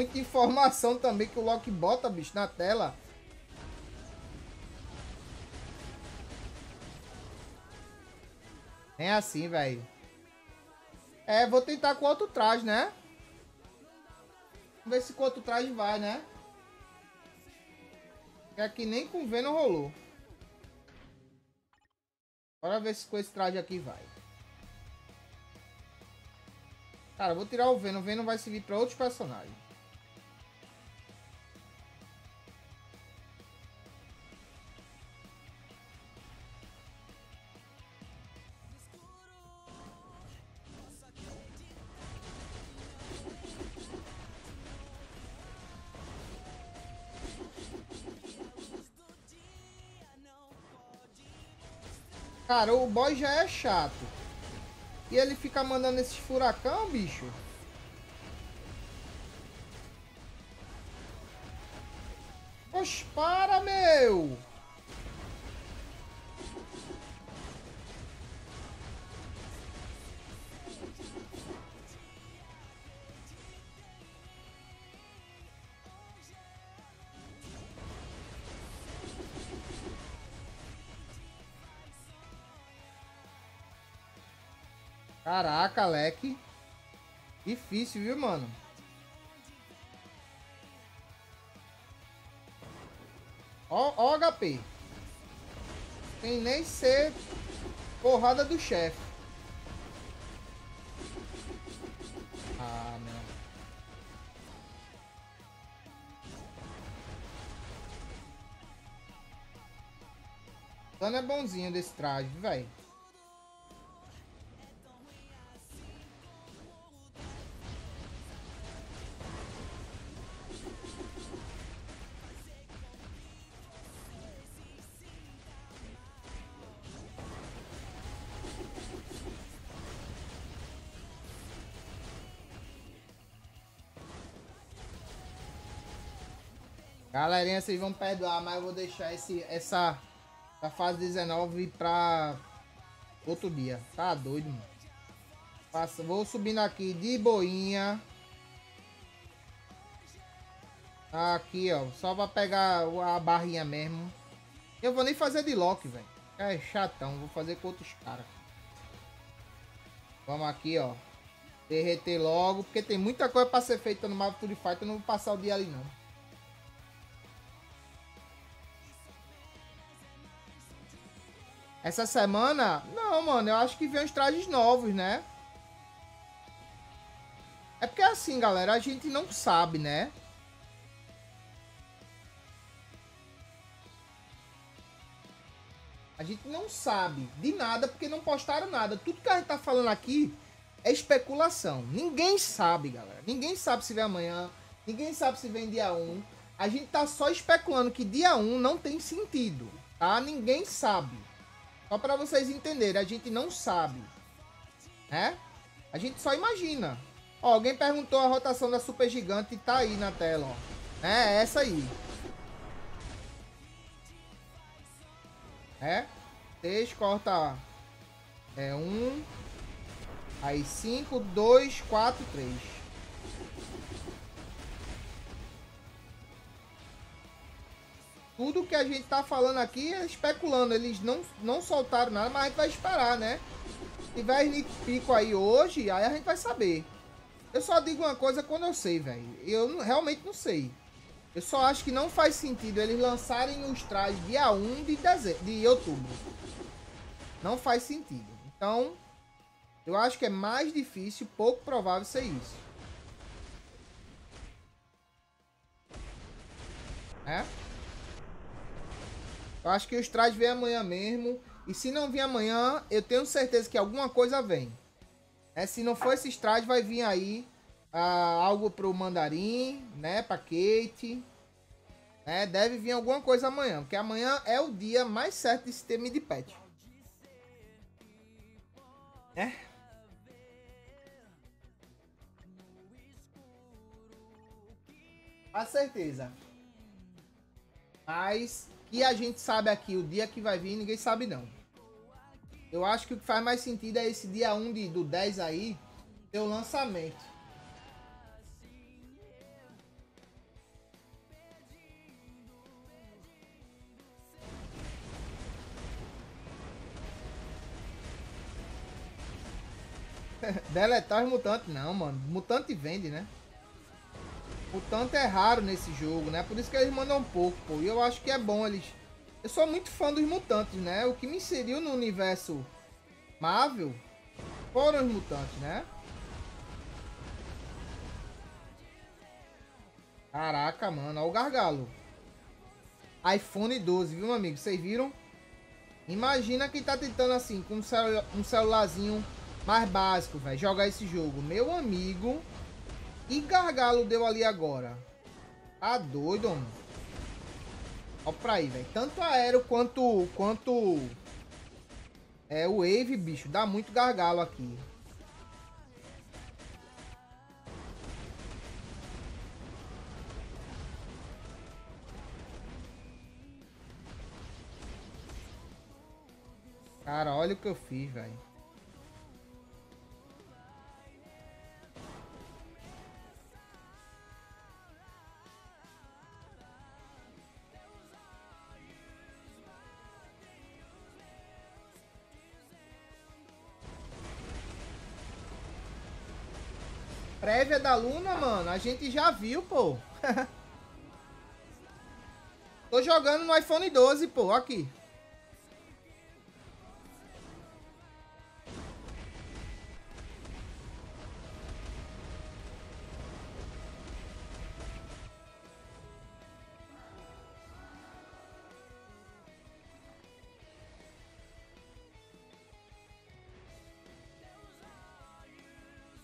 Muita informação também que o Loki bota, bicho, na tela. É assim, velho. É, vou tentar com outro traje, né? Vamos ver se com outro traje vai, né? Que aqui nem com Venom rolou. Bora ver se com esse traje aqui vai. Cara, vou tirar o Venom. O Venom vai servir para outros personagens. Cara, o boy já é chato. E ele fica mandando esses furacão, bicho. Oxe, para, meu! Caraca, leque. Difícil, viu, mano? Ó, ó HP. Tem nem ser porrada do chefe. Ah, não. Dano é bonzinho desse traje, velho. Vocês vão perdoar, mas eu vou deixar esse, essa, essa fase 19 pra outro dia. Tá doido, mano. Passa, vou subindo aqui de boinha. Aqui, ó. Só pra pegar a barrinha mesmo. Eu vou nem fazer de lock, velho. É chatão. Vou fazer com outros caras. Vamos aqui, ó. Derreter logo. Porque tem muita coisa pra ser feita no Street Fighter. Eu não vou passar o dia ali, não. Essa semana? Não, mano, eu acho que vem uns trajes novos, né? É porque assim, galera, a gente não sabe, né? A gente não sabe de nada porque não postaram nada. Tudo que a gente tá falando aqui é especulação. Ninguém sabe, galera. Ninguém sabe se vem amanhã. Ninguém sabe se vem dia 1. A gente tá só especulando que dia 1 não tem sentido, tá? Ninguém sabe. Só para vocês entenderem, a gente não sabe. Né? A gente só imagina. Ó, alguém perguntou a rotação da super gigante tá aí na tela, ó. É essa aí. É? 6, corta. É 1. Um, aí 5, 2, 4, 3. Tudo que a gente tá falando aqui é especulando. Eles não, não soltaram nada, mas a gente vai esperar, né? Se tiver sneak pico aí hoje, aí a gente vai saber. Eu só digo uma coisa quando eu sei, velho. Eu realmente não sei. Eu só acho que não faz sentido eles lançarem os trajes dia 1 de, de outubro. Não faz sentido. Então, eu acho que é mais difícil, pouco provável ser isso. É? Eu acho que os trajes vêm amanhã mesmo. E se não vir amanhã, eu tenho certeza que alguma coisa vem. É, se não for esses trajes, vai vir aí ah, algo pro Mandarim, né? Pra Kate. É, deve vir alguma coisa amanhã. Porque amanhã é o dia mais certo de se ter mid patch. É. Com certeza. Mas e a gente sabe aqui, o dia que vai vir, ninguém sabe não. Eu acho que o que faz mais sentido é esse dia 1 de, do 10 aí, ter o lançamento. Deletar os mutantes, não, mano. Mutante vende, né? O tanto é raro nesse jogo, né? Por isso que eles mandam pouco, pô. E eu acho que é bom eles. Eu sou muito fã dos mutantes, né? O que me inseriu no universo Marvel foram os mutantes, né? Caraca, mano. Olha o gargalo. iPhone 12, viu, meu amigo? Vocês viram? Imagina quem tá tentando assim, com um, um celularzinho mais básico, velho. Jogar esse jogo. Meu amigo. Que gargalo deu ali agora? Tá doido, mano. Ó pra aí, velho. Tanto aéreo quanto... Quanto... É, o Wave, bicho. Dá muito gargalo aqui. Cara, olha o que eu fiz, velho. Prévia da Luna, mano, a gente já viu, pô. Tô jogando no iPhone 12, pô, aqui.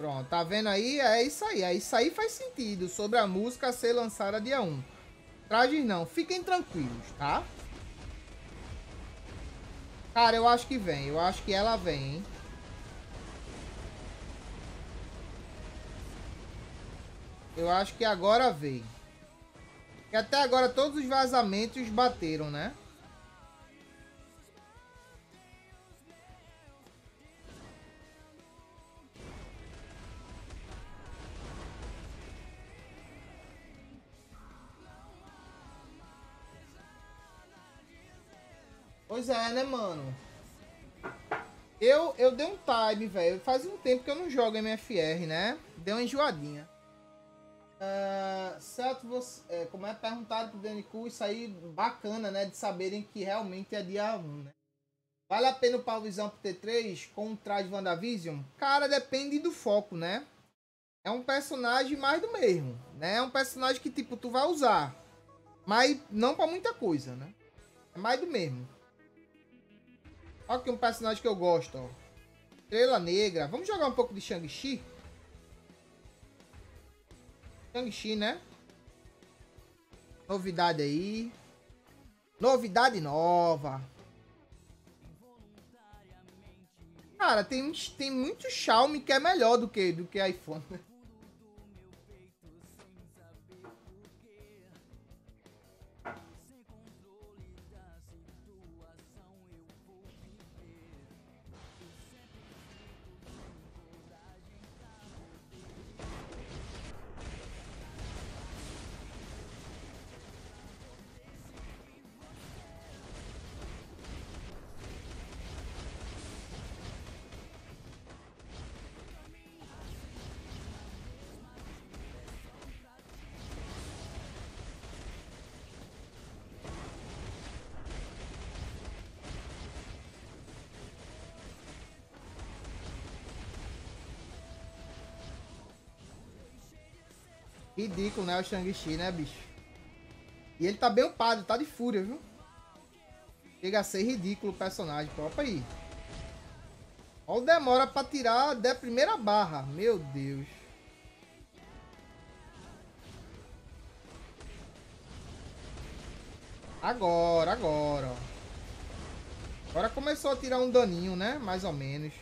Pronto, tá vendo aí? É isso aí. É isso aí faz sentido sobre a música ser lançada dia 1. Trajes não, fiquem tranquilos, tá? Cara, eu acho que vem. Eu acho que ela vem, hein? Eu acho que agora vem. Que até agora todos os vazamentos bateram, né? Pois é, né, mano? Eu, eu dei um time, velho. Faz um tempo que eu não jogo MFR, né? Deu uma enjoadinha. Uh, certo, você, é, como é perguntado pro DNQ, isso aí bacana, né? De saberem que realmente é dia 1, né? Vale a pena o Visão pro T3 com o traje WandaVision? Cara, depende do foco, né? É um personagem mais do mesmo, né? É um personagem que, tipo, tu vai usar. Mas não para muita coisa, né? É mais do mesmo. Olha aqui um personagem que eu gosto, ó. Estrela Negra. Vamos jogar um pouco de Shang-Chi? Shang-Chi, né? Novidade aí. Novidade nova. Cara, tem, tem muito Xiaomi que é melhor do que, do que iPhone. Ridículo, né? O Shang-Chi, né, bicho? E ele tá bem upado, tá de fúria, viu? Chega a ser ridículo o personagem. Topa aí. Olha o demora pra tirar da primeira barra. Meu Deus. Agora, agora, ó. Agora começou a tirar um daninho, né? Mais ou menos.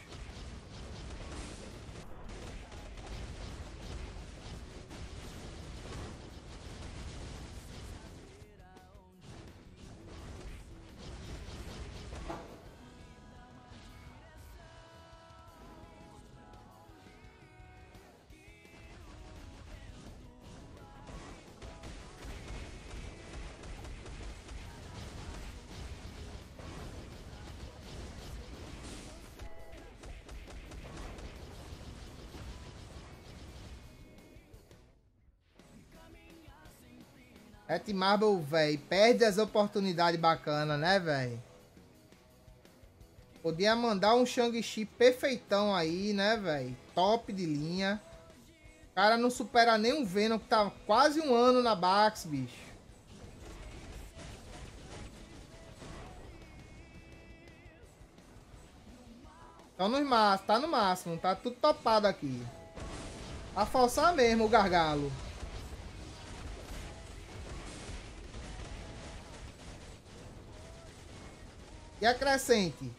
Red Marble, velho, perde as oportunidades bacanas, né, velho? Podia mandar um Shang-Chi perfeitão aí, né, velho? Top de linha. O cara não supera nem um Venom que tá quase um ano na Bax, bicho. Tá no máximo, tá no máximo, tá tudo topado aqui. A forçar mesmo o gargalo. E a crescente?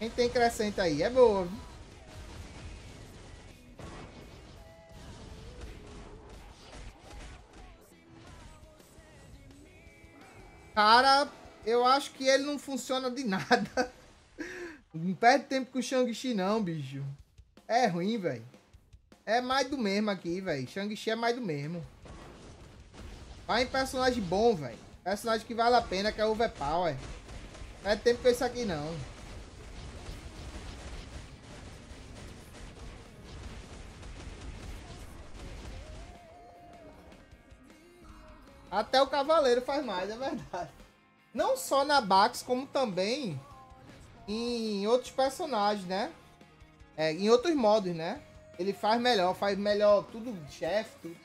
Quem tem crescente aí? É boa. Cara, eu acho que ele não funciona de nada. Não perde tempo com o Shang-Chi não, bicho. É ruim, velho. É mais do mesmo aqui, velho. Shang-Chi é mais do mesmo. Vai em personagem bom, velho. Personagem que vale a pena, que é overpower. Não é tempo com esse aqui, não. Até o Cavaleiro faz mais, é verdade. Não só na Bax, como também em outros personagens, né? É, em outros modos, né? Ele faz melhor, faz melhor tudo, chefe, tudo.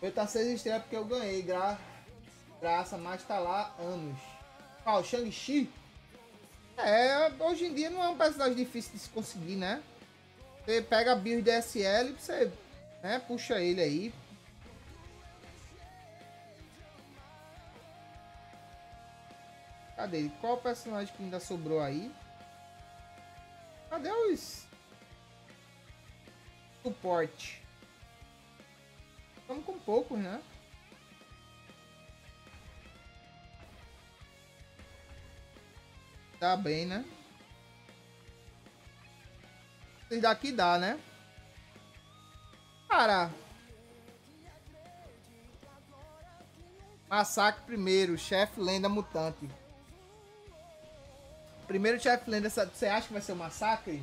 Eu tá seis estrelas porque eu ganhei, gra... graça, mas tá lá anos. Ah, o Shang-Chi? É, hoje em dia não é um personagem difícil de se conseguir, né? Você pega a build DSL e você né, puxa ele aí. Cadê ele? Qual personagem que ainda sobrou aí? Cadê os suporte? Estamos com poucos, né? Tá bem, né? Esse daqui dá, né? Cara. Massacre primeiro, chefe lenda mutante. Primeiro chefe lenda, você acha que vai ser o massacre?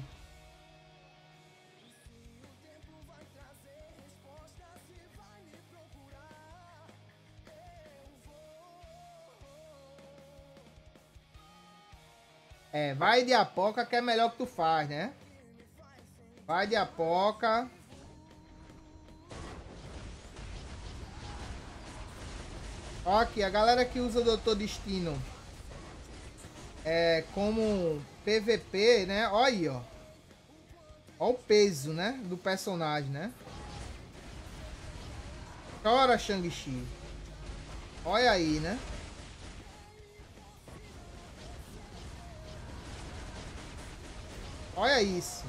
É, vai de apoca que é melhor que tu faz, né? Vai de apoca. Ó aqui, a galera que usa o Doutor Destino é, como PVP, né? Olha aí, ó. Olha o peso, né? Do personagem, né? Chora, Shang-Chi. Olha aí, né? Olha isso.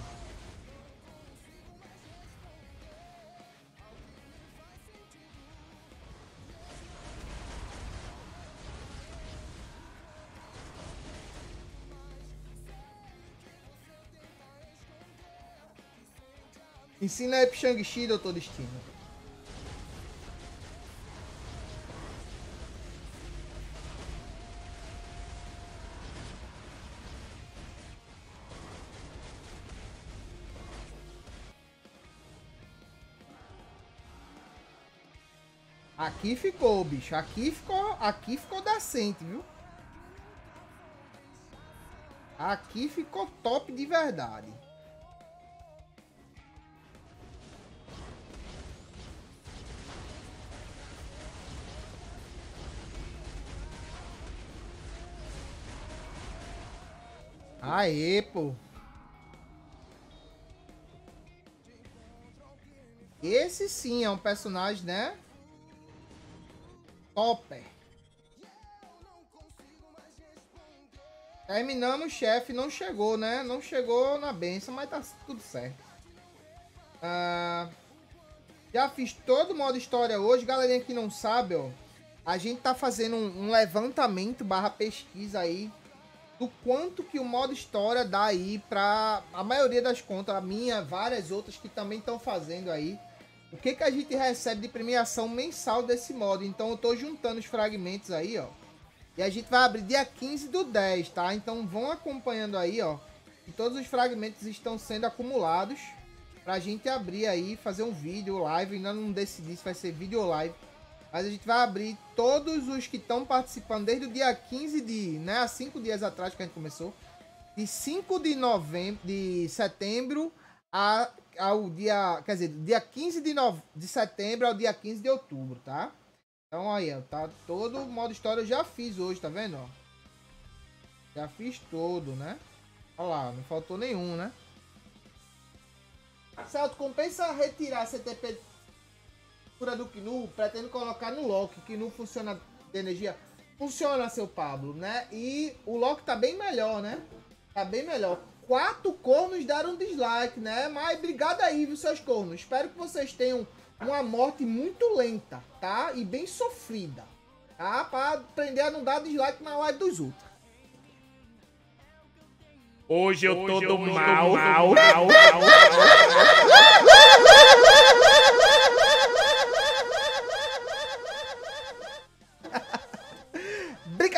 Ensina aí pro Shang-Chi, Doutor Destino. Aqui ficou, bicho. Aqui ficou, aqui ficou decente, viu? Aqui ficou top de verdade. Aê, pô. Esse sim é um personagem, né? Topper. Terminamos chefe, não chegou, né? Não chegou na benção, mas tá tudo certo. Ah, já fiz todo o modo história hoje. Galerinha que não sabe, ó. A gente tá fazendo um, um levantamento barra pesquisa aí do quanto que o modo história dá aí para a maioria das contas, a minha, várias outras que também estão fazendo aí. O que que a gente recebe de premiação mensal desse modo? Então eu tô juntando os fragmentos aí, ó. E a gente vai abrir dia 15 do 10, tá? Então vão acompanhando aí, ó. E todos os fragmentos estão sendo acumulados pra gente abrir aí, fazer um vídeo live. Ainda não decidi se vai ser vídeo ou live mas a gente vai abrir todos os que estão participando desde o dia 15 de, né, há 5 dias atrás que a gente começou, de 5 de novembro, de setembro a, ao dia, quer dizer, dia 15 de, nove, de setembro ao dia 15 de outubro, tá? Então aí, ó, tá todo o modo história eu já fiz hoje, tá vendo, ó? Já fiz todo, né? Olha lá, não faltou nenhum, né? Celto, compensa retirar CTP do Knu, pretendo colocar no lock, que não funciona de energia. Funciona, seu Pablo, né? E o lock tá bem melhor, né? Tá bem melhor. quatro cornos deram dislike, né? Mas obrigado aí, viu, seus cornos. Espero que vocês tenham uma morte muito lenta, tá? E bem sofrida, tá? Pra aprender a não dar dislike na live dos outros. Hoje eu tô do mal, mal, mal, mal.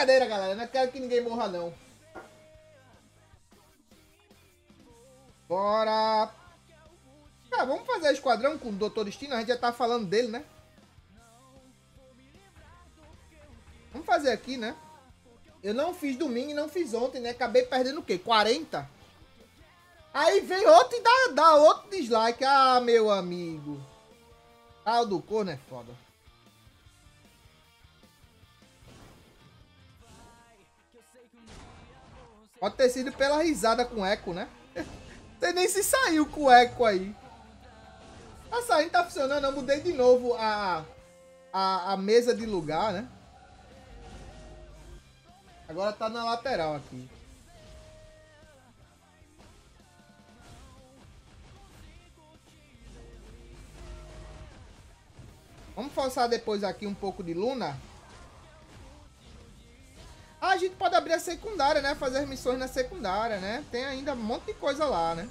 Brincadeira, galera. Não quero que ninguém morra, não. Bora. Ah, vamos fazer esquadrão com o Dr. Destino. A gente já tá falando dele, né? Vamos fazer aqui, né? Eu não fiz domingo e não fiz ontem, né? Acabei perdendo o quê? 40? Aí vem outro e dá, dá outro dislike. Ah, meu amigo. Ah, o do corno é foda. Pode ter sido pela risada com eco, né? Tem nem se saiu com o eco aí. Tá saindo, tá funcionando. Eu mudei de novo a, a, a mesa de lugar, né? Agora tá na lateral aqui. Vamos forçar depois aqui um pouco de Luna. A gente pode abrir a secundária, né? Fazer as missões na secundária, né? Tem ainda um monte de coisa lá, né?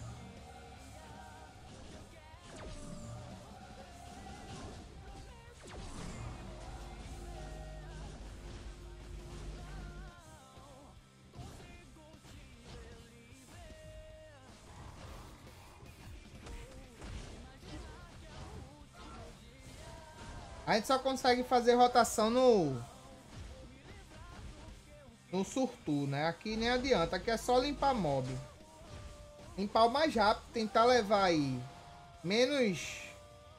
A gente só consegue fazer rotação no no surtu, né? Aqui nem adianta, aqui é só limpar mob. Limpar o mais rápido, tentar levar aí menos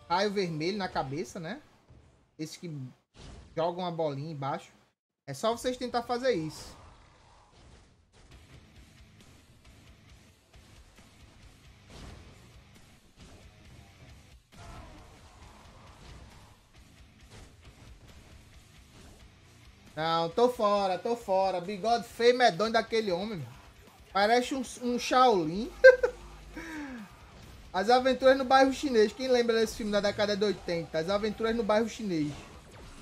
raio vermelho na cabeça, né? Esses que jogam a bolinha embaixo. É só vocês tentar fazer isso. Não, tô fora, tô fora. Bigode feio medonho daquele homem. Parece um, um Shaolin. As Aventuras no Bairro Chinês. Quem lembra desse filme da década de 80? As Aventuras no Bairro Chinês.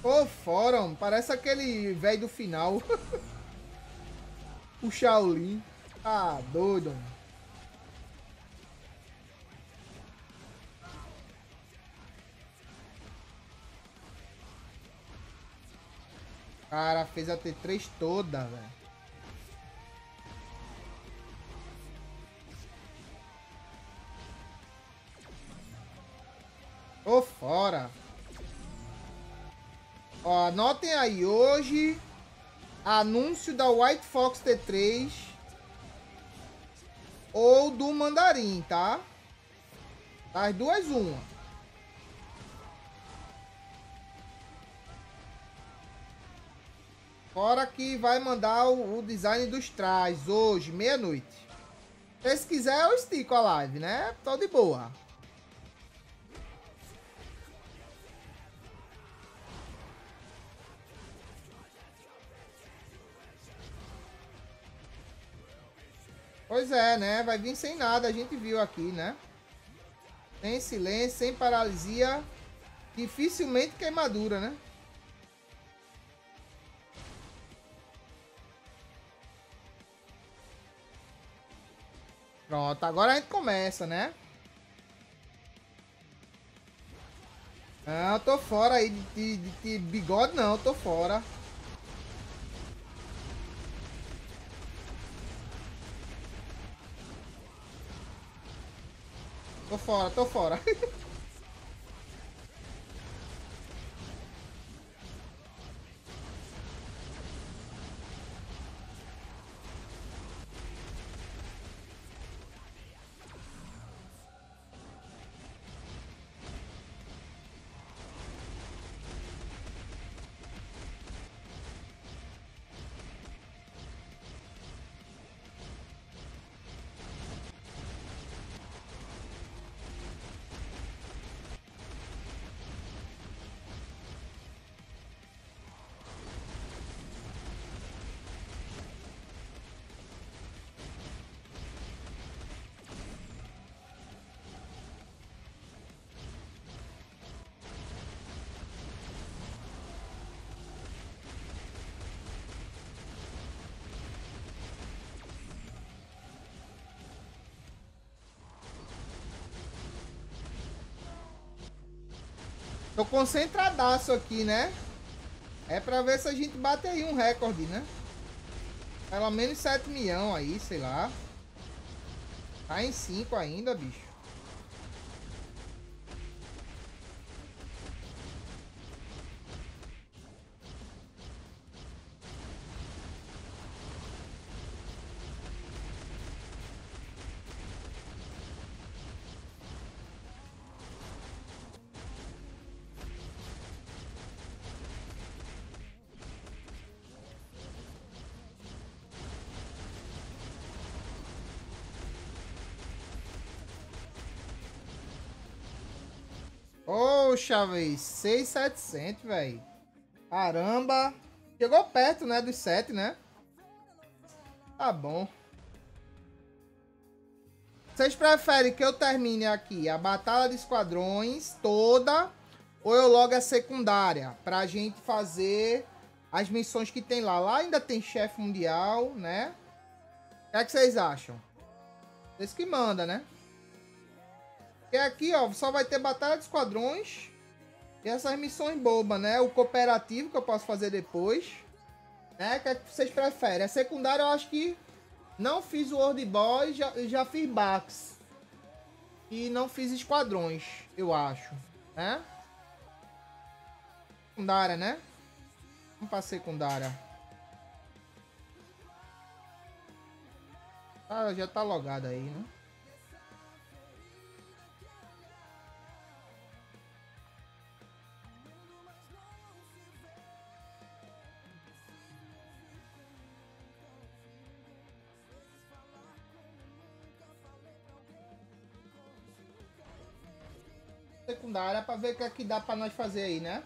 Tô fora, homem. Parece aquele velho do final. o Shaolin. Tá doido, homem. Cara, fez a T3 toda, velho. Tô fora. Ó, anotem aí, hoje, anúncio da White Fox T3 ou do Mandarim, tá? As duas, uma. Fora que vai mandar o, o design dos trajes hoje, meia-noite. Se quiser, eu estico a live, né? Tô de boa. Pois é, né? Vai vir sem nada, a gente viu aqui, né? Sem silêncio, sem paralisia. Dificilmente queimadura, né? Pronto, agora a gente começa, né? Não, tô fora aí de, de, de, de bigode, não, tô fora. Tô fora, tô fora. Tô concentradaço aqui, né? É pra ver se a gente bate aí um recorde, né? Pelo menos 7 milhões aí, sei lá. Tá em 5 ainda, bicho. Poxa, véi. 6,700, velho. Caramba. Chegou perto, né? Dos 7, né? Tá bom. Vocês preferem que eu termine aqui a Batalha de Esquadrões toda ou eu logo a secundária? Pra gente fazer as missões que tem lá. Lá ainda tem chefe mundial, né? O que é que vocês acham? Vocês que manda, né? E aqui, ó, só vai ter batalha de esquadrões e essas missões bobas, né? O cooperativo que eu posso fazer depois. Né? O que, é que vocês preferem? A secundária eu acho que não fiz o World Boy, já, já fiz Bax. E não fiz esquadrões, eu acho. Né? Secundária, né? Vamos pra secundária. Ah, já tá logado aí, né? Secundária pra ver o que é que dá pra nós fazer aí, né?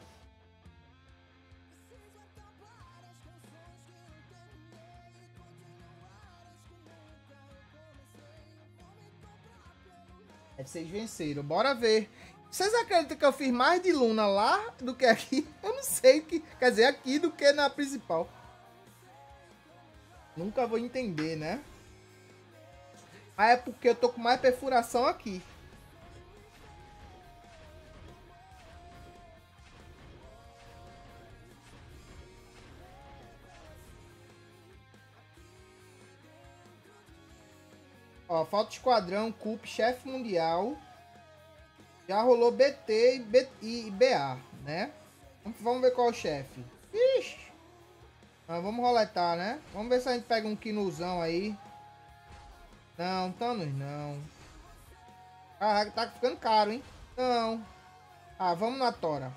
É, vocês venceram. Bora ver. Vocês acreditam que eu fiz mais de Luna lá do que aqui? Eu não sei que. Quer dizer, aqui do que na principal. Nunca vou entender, né? Mas é porque eu tô com mais perfuração aqui. Falta esquadrão, CUP, chefe mundial. Já rolou BT e, B, e BA, né? Vamos ver qual é o chefe. Ixi! Ah, vamos roletar, né? Vamos ver se a gente pega um Kinuzão aí. Não, Thanos não. Ah, tá ficando caro, hein? Não. Ah, vamos na Tora.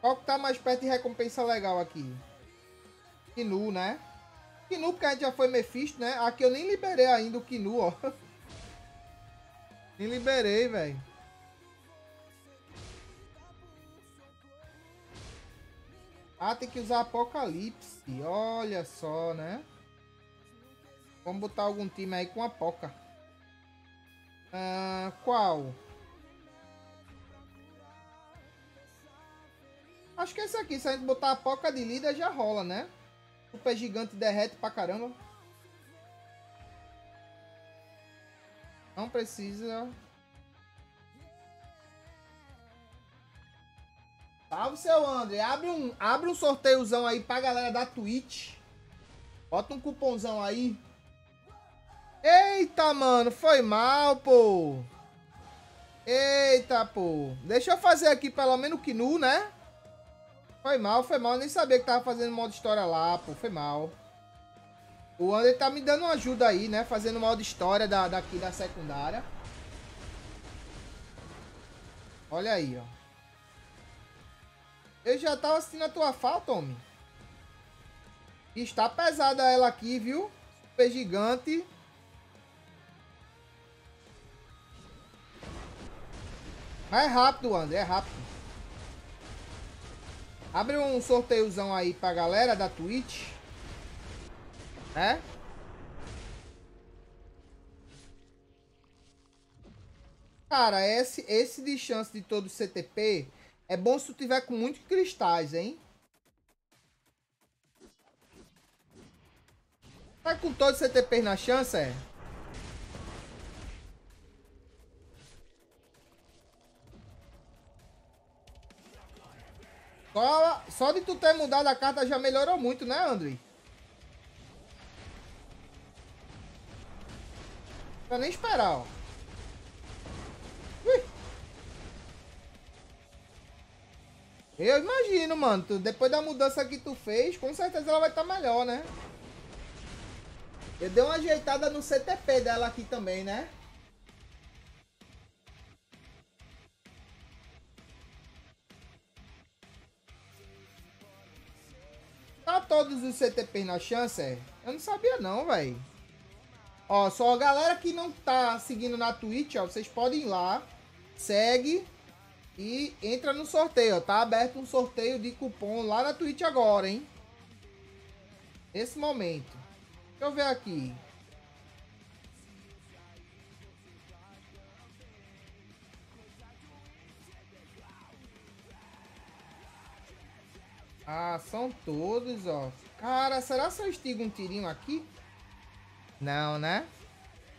Qual que tá mais perto de recompensa legal aqui? Kinu, né? Kinu, porque a gente já foi Mephisto, né? Aqui eu nem liberei ainda o Kinu, ó. Nem liberei, velho. Ah, tem que usar Apocalipse. Olha só, né? Vamos botar algum time aí com Apoca. Ah, qual? Acho que esse aqui, se a gente botar a Poca de líder, já rola, né? Super gigante derrete pra caramba. Não precisa. Salve, seu André. Abre um, abre um sorteiozão aí pra galera da Twitch. Bota um cupomzão aí. Eita, mano. Foi mal, pô. Eita, pô. Deixa eu fazer aqui pelo menos o Kinu, né? Foi mal, foi mal. Eu nem sabia que tava fazendo modo história lá, pô. Foi mal. O André tá me dando uma ajuda aí, né? Fazendo modo história da, daqui da secundária. Olha aí, ó. Eu já tava assistindo a tua falta, homem. Está pesada ela aqui, viu? Super gigante. Mas é rápido, André. É rápido. Abre um sorteiozão aí pra galera da Twitch. Né? Cara, esse, esse de chance de todo CTP é bom se tu tiver com muitos cristais, hein? Tá com todos os CTPs na chance, é? Só, só de tu ter mudado a carta já melhorou muito, né, André? Pra nem esperar, ó. Ui. Eu imagino, mano. Tu, depois da mudança que tu fez, com certeza ela vai estar tá melhor, né? Eu dei uma ajeitada no CTP dela aqui também, né? Tá todos os CTP na chance? É? Eu não sabia não, velho. Ó, só a galera que não tá seguindo na Twitch, ó, vocês podem ir lá, segue e entra no sorteio, ó. Tá aberto um sorteio de cupom lá na Twitch agora, hein? Nesse momento. Deixa eu ver aqui. Ah, são todos, ó. Cara, será que eu estigo um tirinho aqui? Não, né?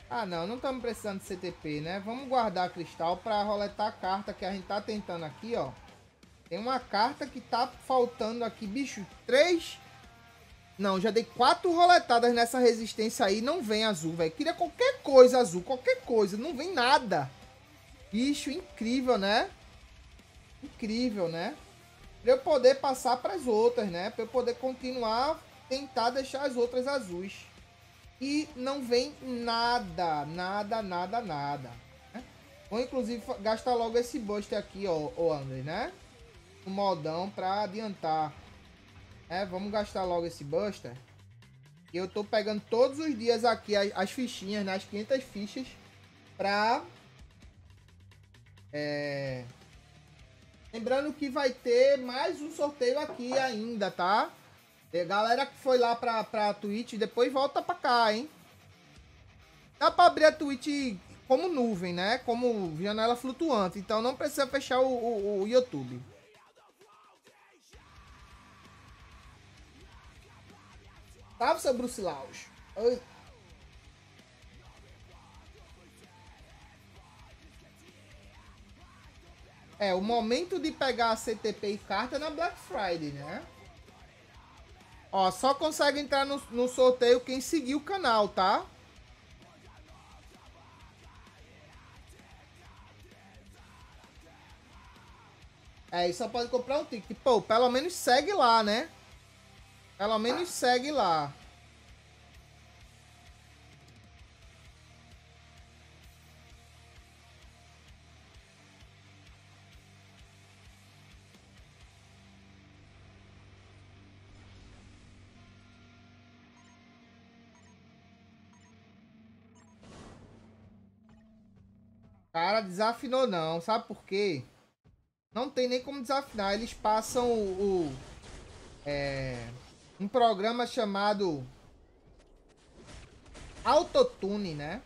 Ah, não, não estamos precisando de CTP, né? Vamos guardar cristal para roletar a carta que a gente tá tentando aqui, ó. Tem uma carta que tá faltando aqui, bicho. Três... Não, já dei quatro roletadas nessa resistência aí. Não vem azul, velho. Queria qualquer coisa azul, qualquer coisa. Não vem nada. Bicho, incrível, né? Incrível, né? Pra eu poder passar para as outras, né? Pra eu poder continuar, tentar deixar as outras azuis. E não vem nada, nada, nada, nada. Né? Vou inclusive gastar logo esse boost aqui, ó, o André, né? O modão para adiantar. É, vamos gastar logo esse buster. Eu tô pegando todos os dias aqui as, as fichinhas, né? As 500 fichas. Pra... É Lembrando que vai ter mais um sorteio aqui ainda, tá? E galera que foi lá pra, pra Twitch, depois volta pra cá, hein? Dá pra abrir a Twitch como nuvem, né? Como janela flutuante. Então não precisa fechar o, o, o YouTube. Salve, seu Bruce Laus. É, o momento de pegar a CTP e carta é na Black Friday, né? Ó, só consegue entrar no, no sorteio quem seguir o canal, tá? É, e só pode comprar um ticket. Pô, pelo menos segue lá, né? Pelo menos segue lá. Cara, desafinou não. Sabe por quê? Não tem nem como desafinar. Eles passam o... o é, um programa chamado... Autotune, né?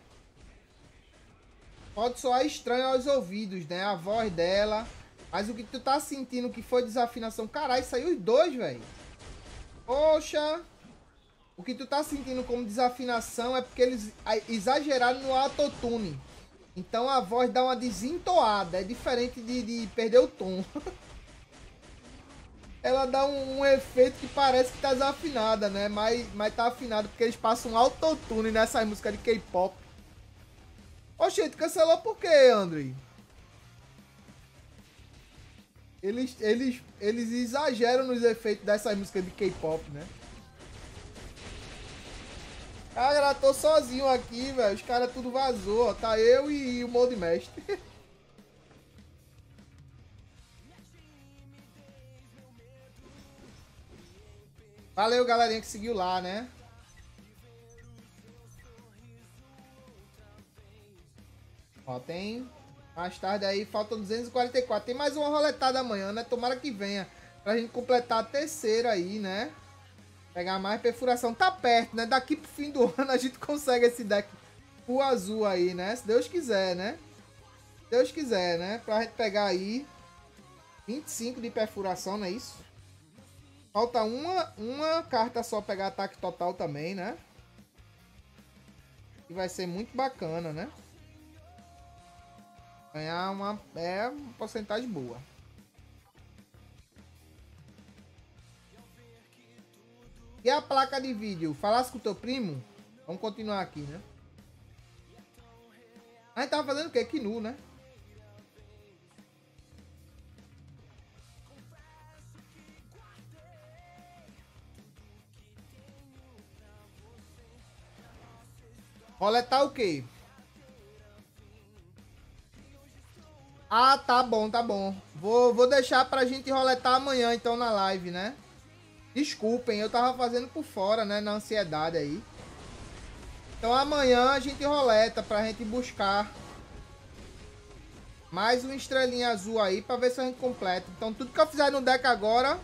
Pode soar estranho aos ouvidos, né? A voz dela. Mas o que tu tá sentindo que foi desafinação... Caralho, saiu os dois, velho. Poxa... O que tu tá sentindo como desafinação é porque eles exageraram no autotune. Então a voz dá uma desentoada, é diferente de, de perder o tom. Ela dá um, um, efeito que parece que tá desafinada, né? Mas, mas tá afinado porque eles passam um autotune nessa música de K-pop. Oxente, cancelou por quê, André? Eles, eles, eles exageram nos efeitos dessas músicas de K-pop, né? Cara, tô sozinho aqui, velho. Os caras tudo vazou, ó. Tá eu e, o Mold Mestre. Valeu, galerinha que seguiu lá, né? Ó, tem mais tarde aí, faltam 244. Tem mais uma roletada amanhã, né? Tomara que venha. Pra gente completar a terceira aí, né? Pegar mais perfuração. Tá perto, né? Daqui pro fim do ano a gente consegue esse deck o azul aí, né? Se Deus quiser, né? Se Deus quiser, né? Pra gente pegar aí 25 de perfuração, não é isso? Falta uma, uma carta só pegar ataque total também, né? E vai ser muito bacana, né? Ganhar uma, é uma porcentagem boa. E a placa de vídeo? Falasse com o teu primo? Vamos continuar aqui, né? A gente tava fazendo o quê? Kinu, né? Roletar o quê? Ah, tá bom, tá bom. Vou, vou deixar pra gente roletar amanhã, então, na live, né? Desculpem, eu tava fazendo por fora, né? Na ansiedade aí. Então amanhã a gente roleta pra gente buscar mais uma estrelinha azul aí pra ver se a gente completa. Então tudo que eu fizer no deck agora,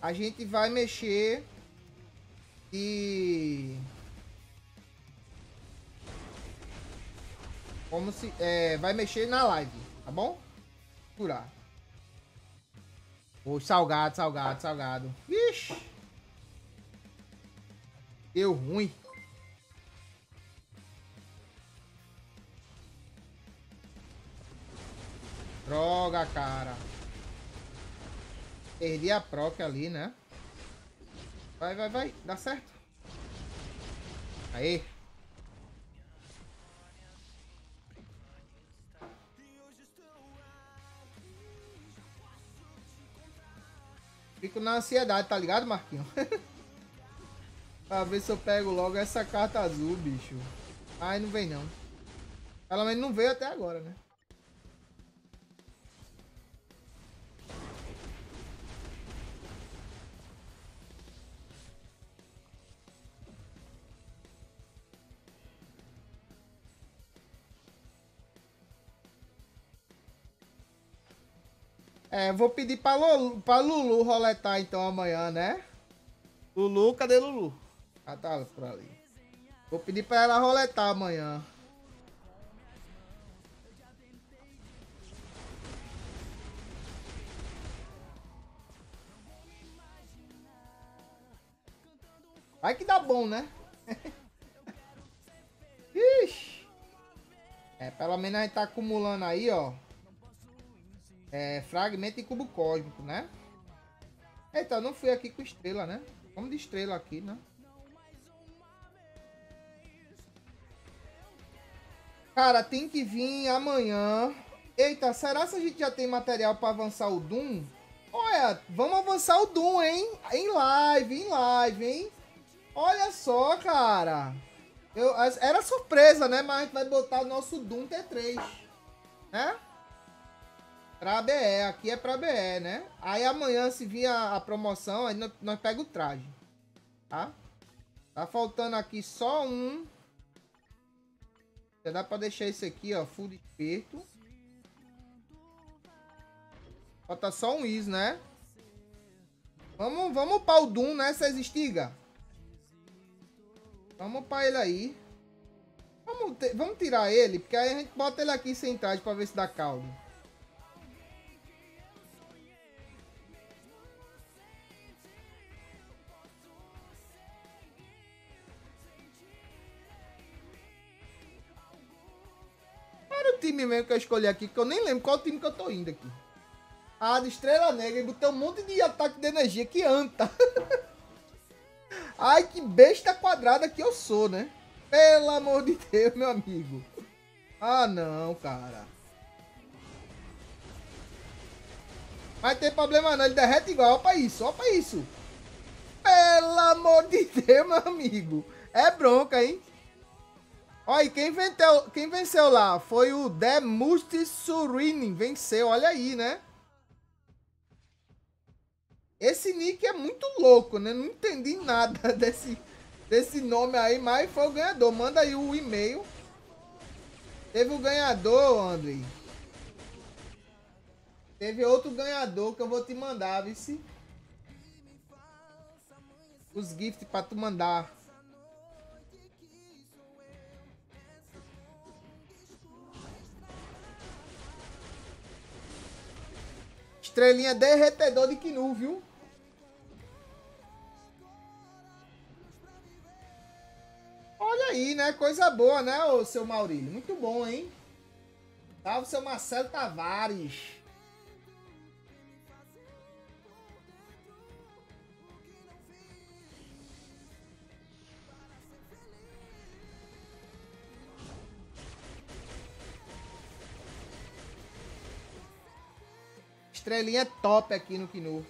a gente vai mexer e... Como se... É, vai mexer na live, tá bom? Curar. O salgado, salgado, salgado. Ixi. Deu ruim. Droga, cara. Perdi a proc ali, né? Vai, vai, vai. Dá certo. Aí. Fico na ansiedade, tá ligado, Marquinhos? pra ver se eu pego logo essa carta azul, bicho. Ai, não vem não. Pelo menos não veio até agora, né? É, vou pedir pra Lulu, pra Lulu roletar então amanhã, né? Lulu, cadê Lulu? Ah, tá por ali. Vou pedir pra ela roletar amanhã. Vai que dá bom, né? Ixi. É, pelo menos a gente tá acumulando aí, ó. É, fragmento e cubo cósmico, né? Então, não fui aqui com estrela, né? Vamos de estrela aqui, né? Cara, tem que vir amanhã. Eita, será que a gente já tem material para avançar o Doom? Olha, vamos avançar o Doom, hein? Em live, em live, hein? Olha só, cara. Eu, era surpresa, né? Mas a gente vai botar o nosso Doom T3. Né? Pra BE, aqui é pra BE, né? Aí amanhã, se vir a, a promoção, aí nós, nós pega o traje. Tá? Tá faltando aqui só um. Já dá pra deixar esse aqui, ó, full desperto. Falta só um is, né? Vamos, vamos para o Doom, né, Cês estiga? Vamos para ele aí. Vamos, vamos tirar ele, porque aí a gente bota ele aqui sem traje pra ver se dá caldo. Time mesmo que eu escolhi aqui, que eu nem lembro qual time que eu tô indo aqui. A de Estrela Negra e botei um monte de ataque de energia que anta. Ai, que besta quadrada que eu sou, né? Pelo amor de Deus, meu amigo. Ah, não, cara. Mas tem problema não, ele derrete igual. Olha pra isso, olha pra isso. Pelo amor de Deus, meu amigo. É bronca, hein? Olha, quem, venceu, quem venceu lá foi o Demusti Surini. Venceu, olha aí, né? Esse nick é muito louco, né? Não entendi nada desse, desse nome aí, mas foi o ganhador. Manda aí o e-mail. Teve o ganhador, André. Teve outro ganhador que eu vou te mandar, vice. Os gifts pra tu mandar. Estrelinha derretedor de Kinu, viu? Olha aí, né? Coisa boa, né, ô seu Maurílio? Muito bom, hein? Salve, seu Marcelo Tavares. Estrelinha top aqui no Kinu.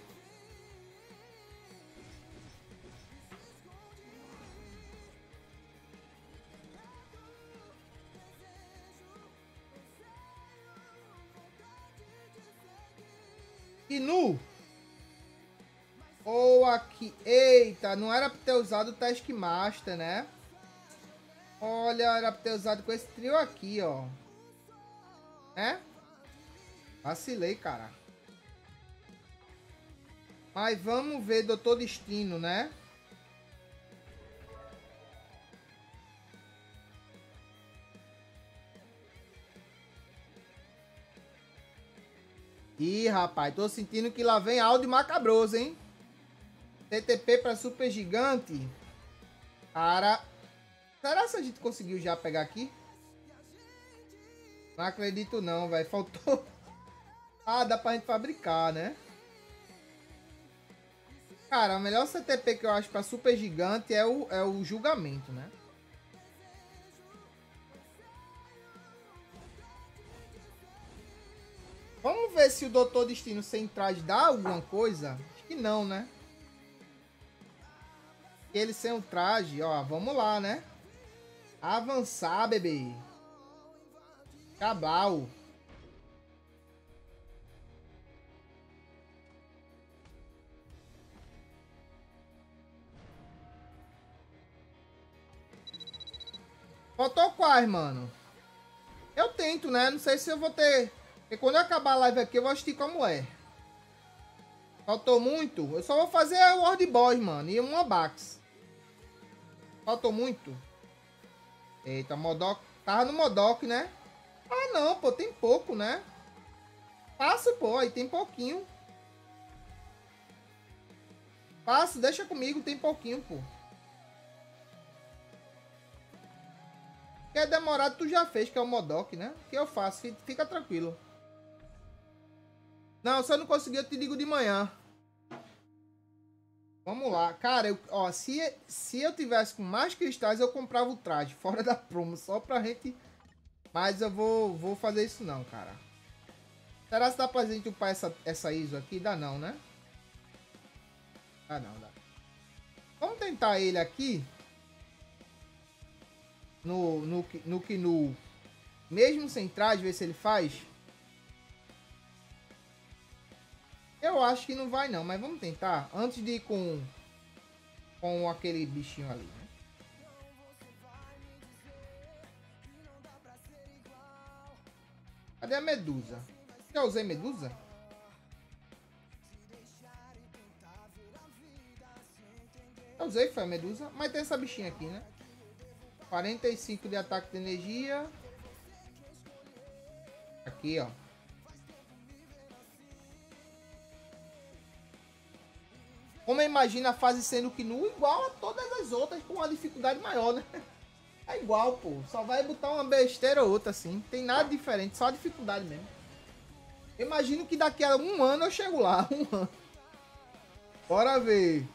Kinu. Ou aqui. Eita, não era pra ter usado o Taskmaster, né? Olha, era pra ter usado com esse trio aqui, ó. É? Vacilei, cara. Mas vamos ver Doutor Destino, né? Ih, rapaz, tô sentindo que lá vem áudio macabroso, hein? TTP pra Super Gigante. Cara, será que a gente conseguiu já pegar aqui? Não acredito não, velho. Faltou... Ah, dá pra gente fabricar, né? Cara, o melhor CTP que eu acho pra Super Gigante é o, é o julgamento, né? Vamos ver se o Doutor Destino sem traje dá alguma coisa? Acho que não, né? Ele sem um traje, ó, vamos lá, né? Avançar, bebê. Cabal. Faltou quais, mano? Eu tento, né? Não sei se eu vou ter... Porque quando eu acabar a live aqui, eu vou assistir como é. Faltou muito? Eu só vou fazer o World Boy, mano. E uma Bax. Faltou muito? Eita, Modok. Tava no Modok, né? Ah, não, pô. Tem pouco, né? Passa, pô. Aí tem pouquinho. Passa, deixa comigo. Tem pouquinho, pô. Que é demorado, tu já fez, que é o Modok, né? Que eu faço, fica tranquilo. Não, se eu não conseguir, eu te digo de manhã. Vamos lá. Cara, eu, ó, se, se eu tivesse com mais cristais, eu comprava o traje fora da promo, só pra gente... Mas eu vou, vou fazer isso não, cara. Será que dá pra gente upar essa, essa ISO aqui? Dá não, né? Dá não, dá. Vamos tentar ele aqui. No, no, no, no mesmo sem traje, ver se ele faz. Eu acho que não vai não, mas vamos tentar. Antes de ir com, com aquele bichinho ali, né? Cadê a medusa? Já usei medusa? Eu usei, foi a medusa. Mas tem essa bichinha aqui, né? 45 de ataque de energia. Aqui, ó. Como imagina a fase sendo que nu igual a todas as outras, com uma dificuldade maior, né? É igual, pô. Só vai botar uma besteira ou outra, assim. Tem nada diferente, só a dificuldade mesmo. Imagino que daqui a um ano eu chego lá. Um ano. Bora ver.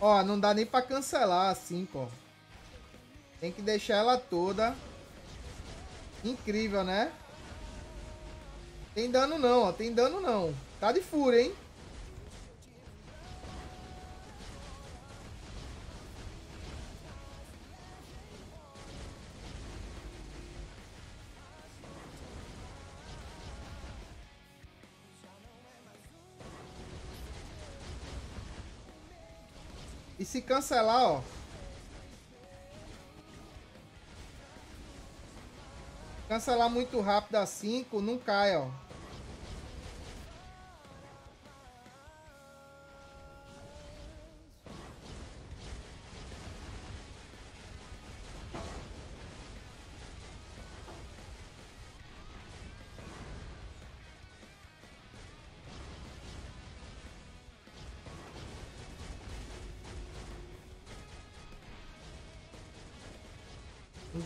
Ó, não dá nem pra cancelar assim, pô. Tem que deixar ela toda. Incrível, né? Tem dano não, ó. Tem dano não. Tá de fúria, hein? Se cancelar, ó. Cancelar muito rápido a 5, não cai, ó.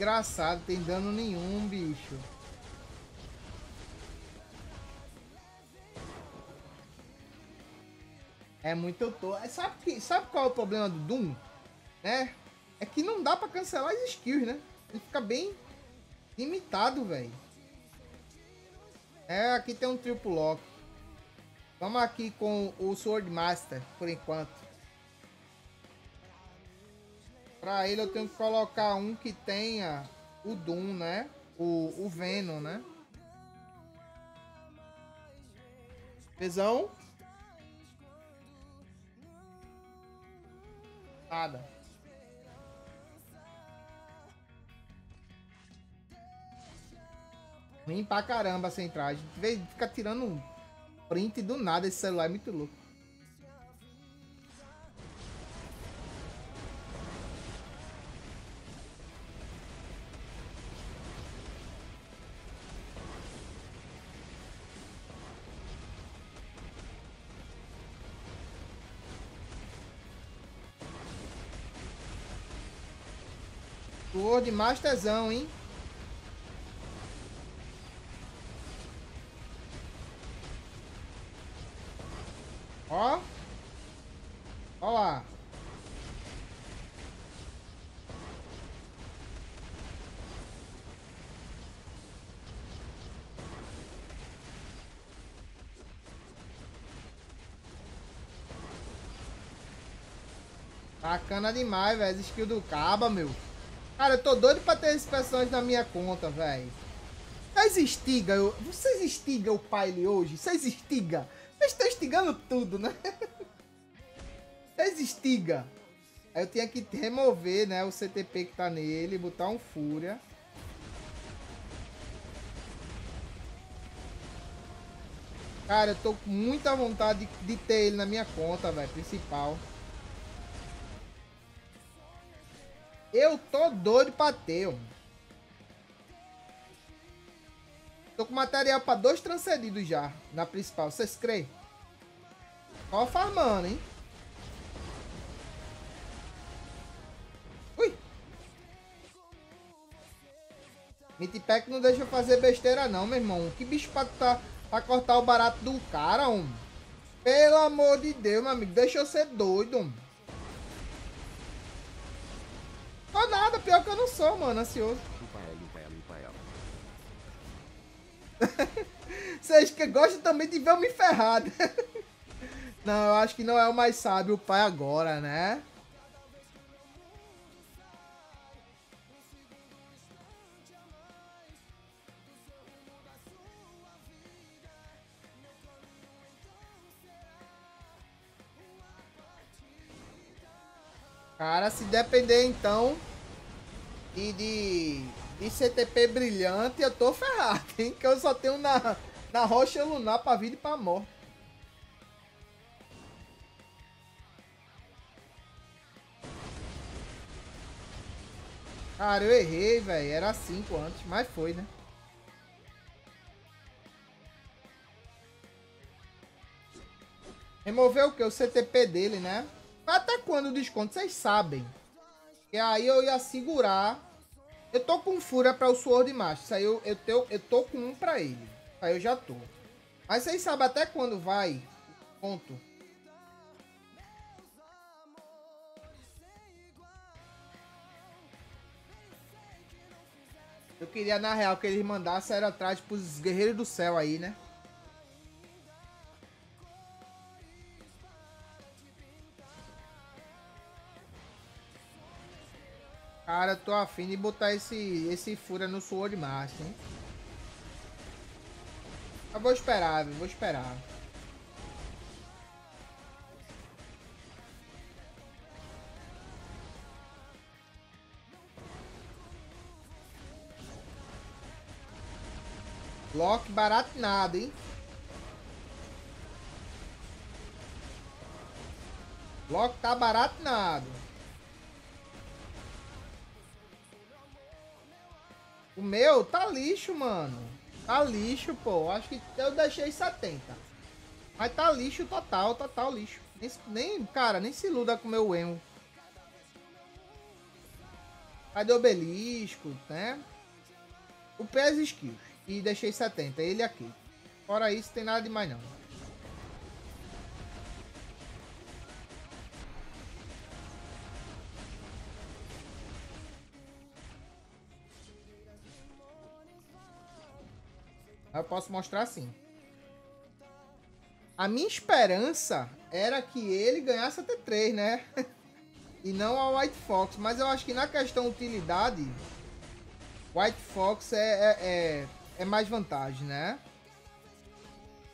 Engraçado, tem dano nenhum, bicho. É muito to... sabe, que, sabe qual é o problema do Doom? Né? É que não dá pra cancelar as skills, né? Ele fica bem limitado, velho. É, aqui tem um triplo lock. Vamos aqui com o Sword Master, por enquanto. Pra ele eu tenho que colocar um que tenha o Doom, né? O, o Venom, né? Visão. Nada. Ruim pra caramba a centragem. Fica tirando print do nada esse celular, é muito louco. Sword Masterzão, hein? Ó. Ó lá. Bacana demais, velho. Skill do Caba, meu. Cara, eu tô doido pra ter esses personagens na minha conta, velho. Vocês eu... vocês estigam o Pile hoje? Vocês estigam? Vocês estão estigando tudo, né? Vocês estigam. Aí eu tinha que remover, né, o CTP que tá nele, botar um Fúria. Cara, eu tô com muita vontade de, de ter ele na minha conta, velho, principal. Eu tô doido pra ter. Tô com material pra dois transcedidos já, na principal. Vocês creem? Ó farmando, hein? Ui! Midpack não deixa eu fazer besteira não, meu irmão. Que bicho pra, tá, pra cortar o barato do cara, homem? Pelo amor de Deus, meu amigo. Deixa eu ser doido, homem. Tô nada, pior que eu não sou, mano, ansioso. Vocês que gostam também de ver eu me ferrado. Não, eu acho que não é o mais sábio o pai agora, né? Cara, se depender então de, de, de CTP brilhante, eu tô ferrado, hein? Que eu só tenho na, na rocha lunar pra vida e pra morte. Cara, eu errei, velho. Era 5 antes, mas foi, né? Remover o que? O CTP dele, né? Até quando o desconto? Vocês sabem. E aí eu ia segurar. Eu tô com fúria para o Sword Master. Isso aí eu, eu, tô, eu tô com um pra ele. Aí eu já tô. Mas vocês sabem até quando vai? Ponto. Eu queria, na real, que eles mandassem era atrás pros Guerreiros do Céu aí, né? Cara, tô afim de botar esse, esse fura no Sword Master, hein? Eu vou esperar? Vou esperar. Lock barato nada, hein? Lock tá barato O meu tá lixo, mano. Tá lixo, pô. Acho que eu deixei 70. Mas tá lixo total, total lixo. Nem, nem cara, nem se iluda com o meu emo. Cadê o obelisco, né? O PES skills. E deixei 70. Ele aqui. Fora isso, tem nada demais não. Eu posso mostrar assim. A minha esperança era que ele ganhasse a T3, né? e não a White Fox. Mas eu acho que na questão utilidade, White Fox é, é, é, é mais vantagem, né?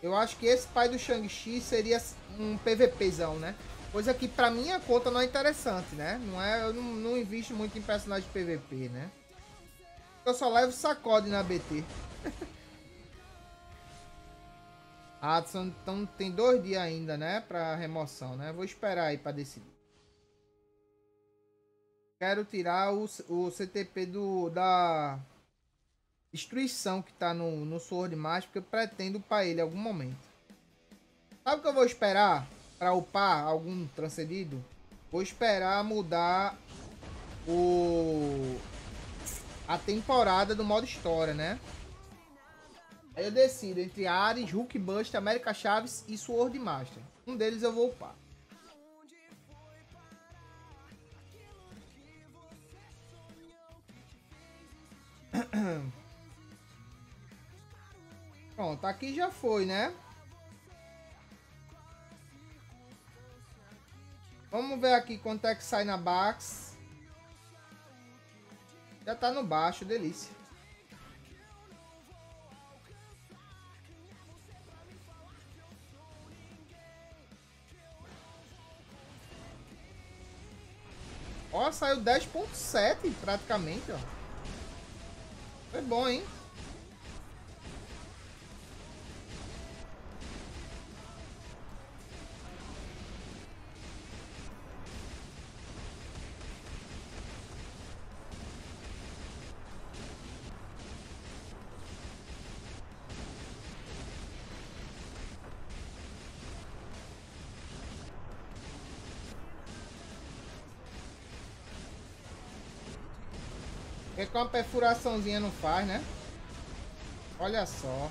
Eu acho que esse pai do Shang-Chi seria um PVPzão, né? Coisa que pra minha conta não é interessante, né? Não é, eu não, não invisto muito em personagem PVP, né? Eu só levo sacode na BT. Adson, então tem dois dias ainda, né? Pra remoção, né? Vou esperar aí pra decidir. Quero tirar o, o CTP do, da destruição que tá no, no Sword Master, porque eu pretendo upar ele em algum momento. Sabe o que eu vou esperar para upar algum transcedido? Vou esperar mudar o a temporada do modo história, né? Aí eu decido entre Ares, Hulk Buster, América Chaves e Sword Master. Um deles eu vou upar. Pronto, aqui já foi, né? Vamos ver aqui quanto é que sai na Bax. Já tá no baixo, delícia. Saiu 10.7 praticamente, ó. Foi bom, hein? Com uma perfuraçãozinha não faz, né? Olha só.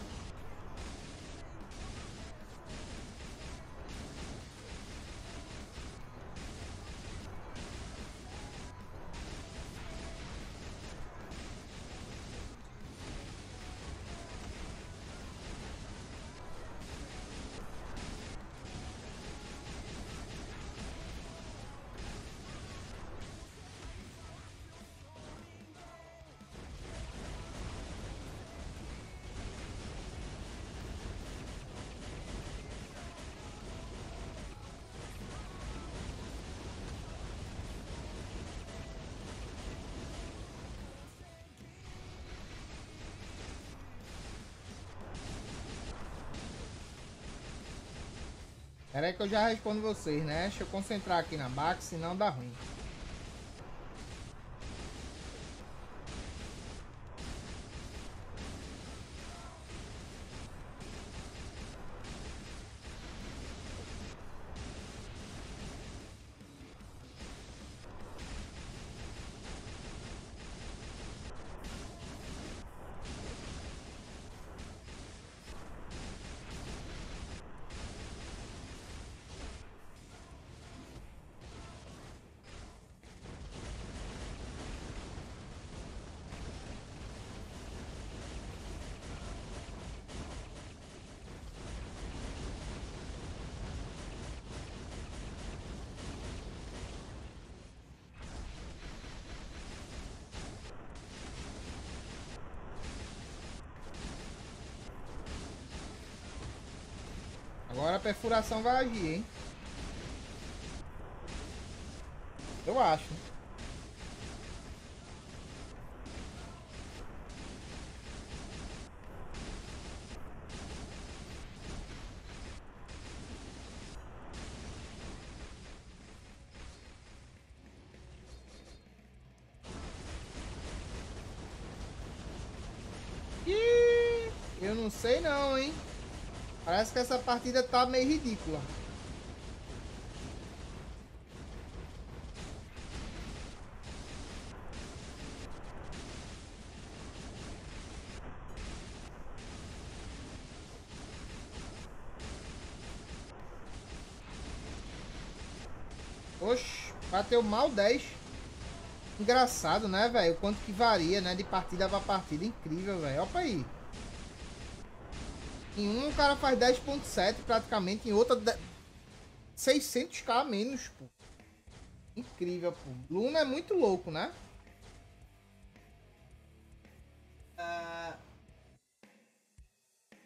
Que eu já respondo vocês, né? Deixa eu concentrar aqui na Bax, senão dá ruim. A perfuração vai agir, hein? Eu acho. Ih, eu não sei não, hein? Parece que essa partida tá meio ridícula. Oxe, bateu mal 10. Engraçado, né, velho? O quanto que varia, né? De partida pra partida. Incrível, velho. Pra aí. Em um o cara faz 10.7 praticamente, em outra de- 600k a menos, pô. Incrível, pô. Luna é muito louco, né?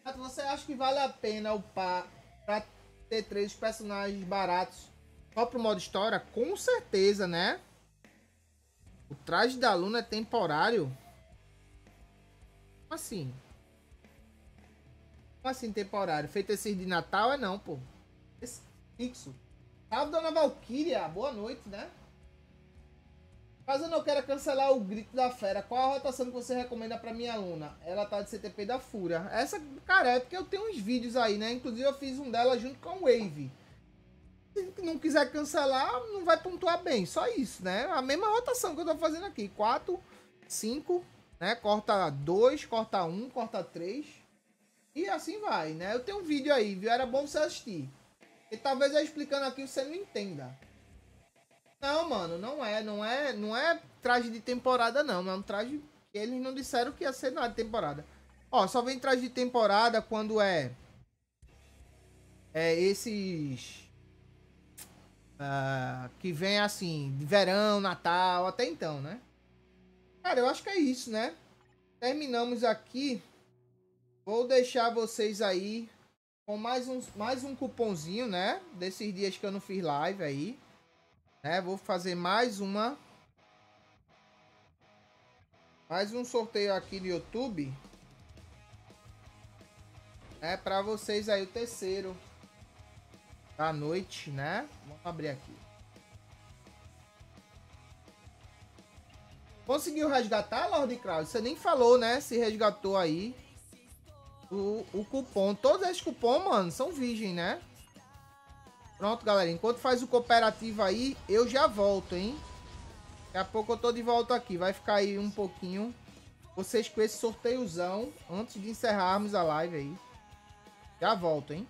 Mas Você acha que vale a pena upar pra ter três personagens baratos só pro modo história? Com certeza, né? O traje da Luna é temporário? Assim? Assim temporário? Feito esse de Natal é não, pô. Esse fixo. Salve, Dona Valkyria. Boa noite, né? Caso eu não queira cancelar o Grito da Fera, qual a rotação que você recomenda pra minha aluna? Ela tá de CTP da Fúria. Essa, cara, é porque eu tenho uns vídeos aí, né? Inclusive eu fiz um dela junto com o Wave. Se não quiser cancelar, não vai pontuar bem. Só isso, né? A mesma rotação que eu tô fazendo aqui. 4, 5, né? Corta 2, corta 1, corta 3. E assim vai, né? Eu tenho um vídeo aí, viu? Era bom você assistir. E talvez eu explicando aqui você não entenda. Não, mano, não é, não é, não é traje de temporada não, é um traje que eles não disseram que ia ser nada de temporada. Ó, só vem traje de temporada quando é é esses ah, que vem assim, de verão, Natal, até então, né? Cara, eu acho que é isso, né? Terminamos aqui. Vou deixar vocês aí com mais um, mais um cupomzinho, né? Desses dias que eu não fiz live aí. Né? Vou fazer mais uma. Mais um sorteio aqui no YouTube. É para vocês aí o terceiro da noite, né? Vamos abrir aqui. Conseguiu resgatar, Lord Krause? Você nem falou, né? Se resgatou aí o, o cupom. Todos esses cupons, mano, são virgem, né? Pronto, galera. Enquanto faz o cooperativo aí, eu já volto, hein? Daqui a pouco eu tô de volta aqui. Vai ficar aí um pouquinho. Vocês com esse sorteiozão. Antes de encerrarmos a live aí. Já volto, hein?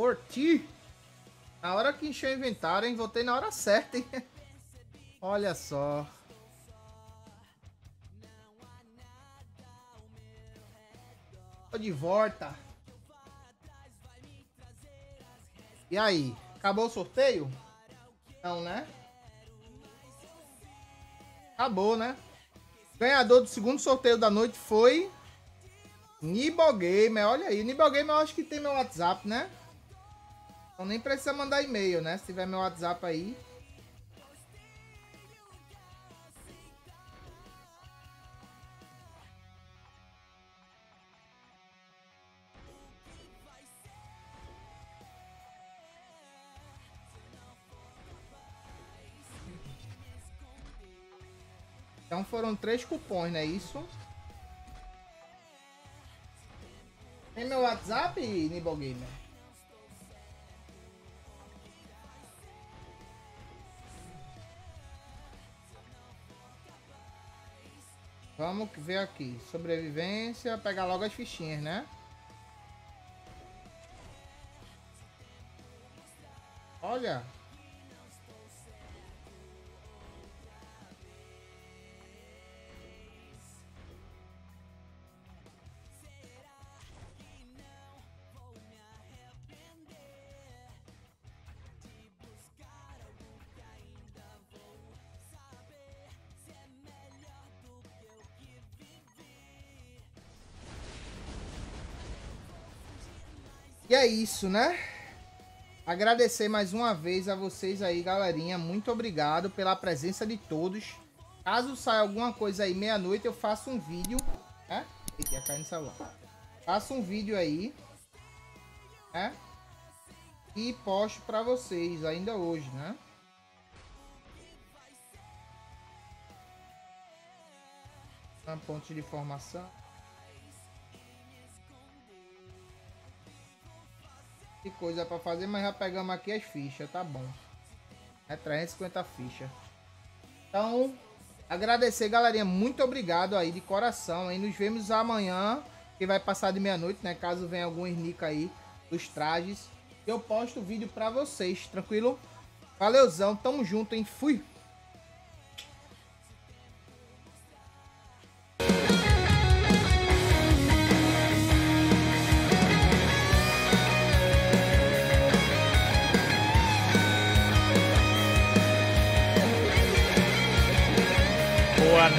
Orti. Na hora que encheu o inventário, hein? Voltei na hora certa, hein? Olha só. Tô de volta. E aí? Acabou o sorteio? Não, né? Acabou, né? Ganhador do segundo sorteio da noite foi Nibogamer. Olha aí, Nibogamer eu acho que tem meu WhatsApp, né? Então nem precisa mandar e-mail, né? Se tiver meu WhatsApp aí. Então foram três cupons, não é isso? Tem meu WhatsApp, Nibble Gamer? Vamos ver aqui. Sobrevivência, pegar logo as fichinhas, né? Olha. E é isso, né? Agradecer mais uma vez a vocês aí, galerinha. Muito obrigado pela presença de todos. Caso saia alguma coisa aí meia-noite, eu faço um vídeo, né? Eita, ia cair no. Faço um vídeo aí, né? E posto pra vocês ainda hoje, né? Ponte de formação. Que coisa pra fazer, mas já pegamos aqui as fichas, tá bom. É 350 fichas. Então, agradecer, galerinha. Muito obrigado aí de coração. Hein? Nos vemos amanhã, que vai passar de meia-noite, né? Caso venha algum sneak aí dos trajes. Eu posto o vídeo pra vocês, tranquilo? Valeuzão, tamo junto, hein? Fui!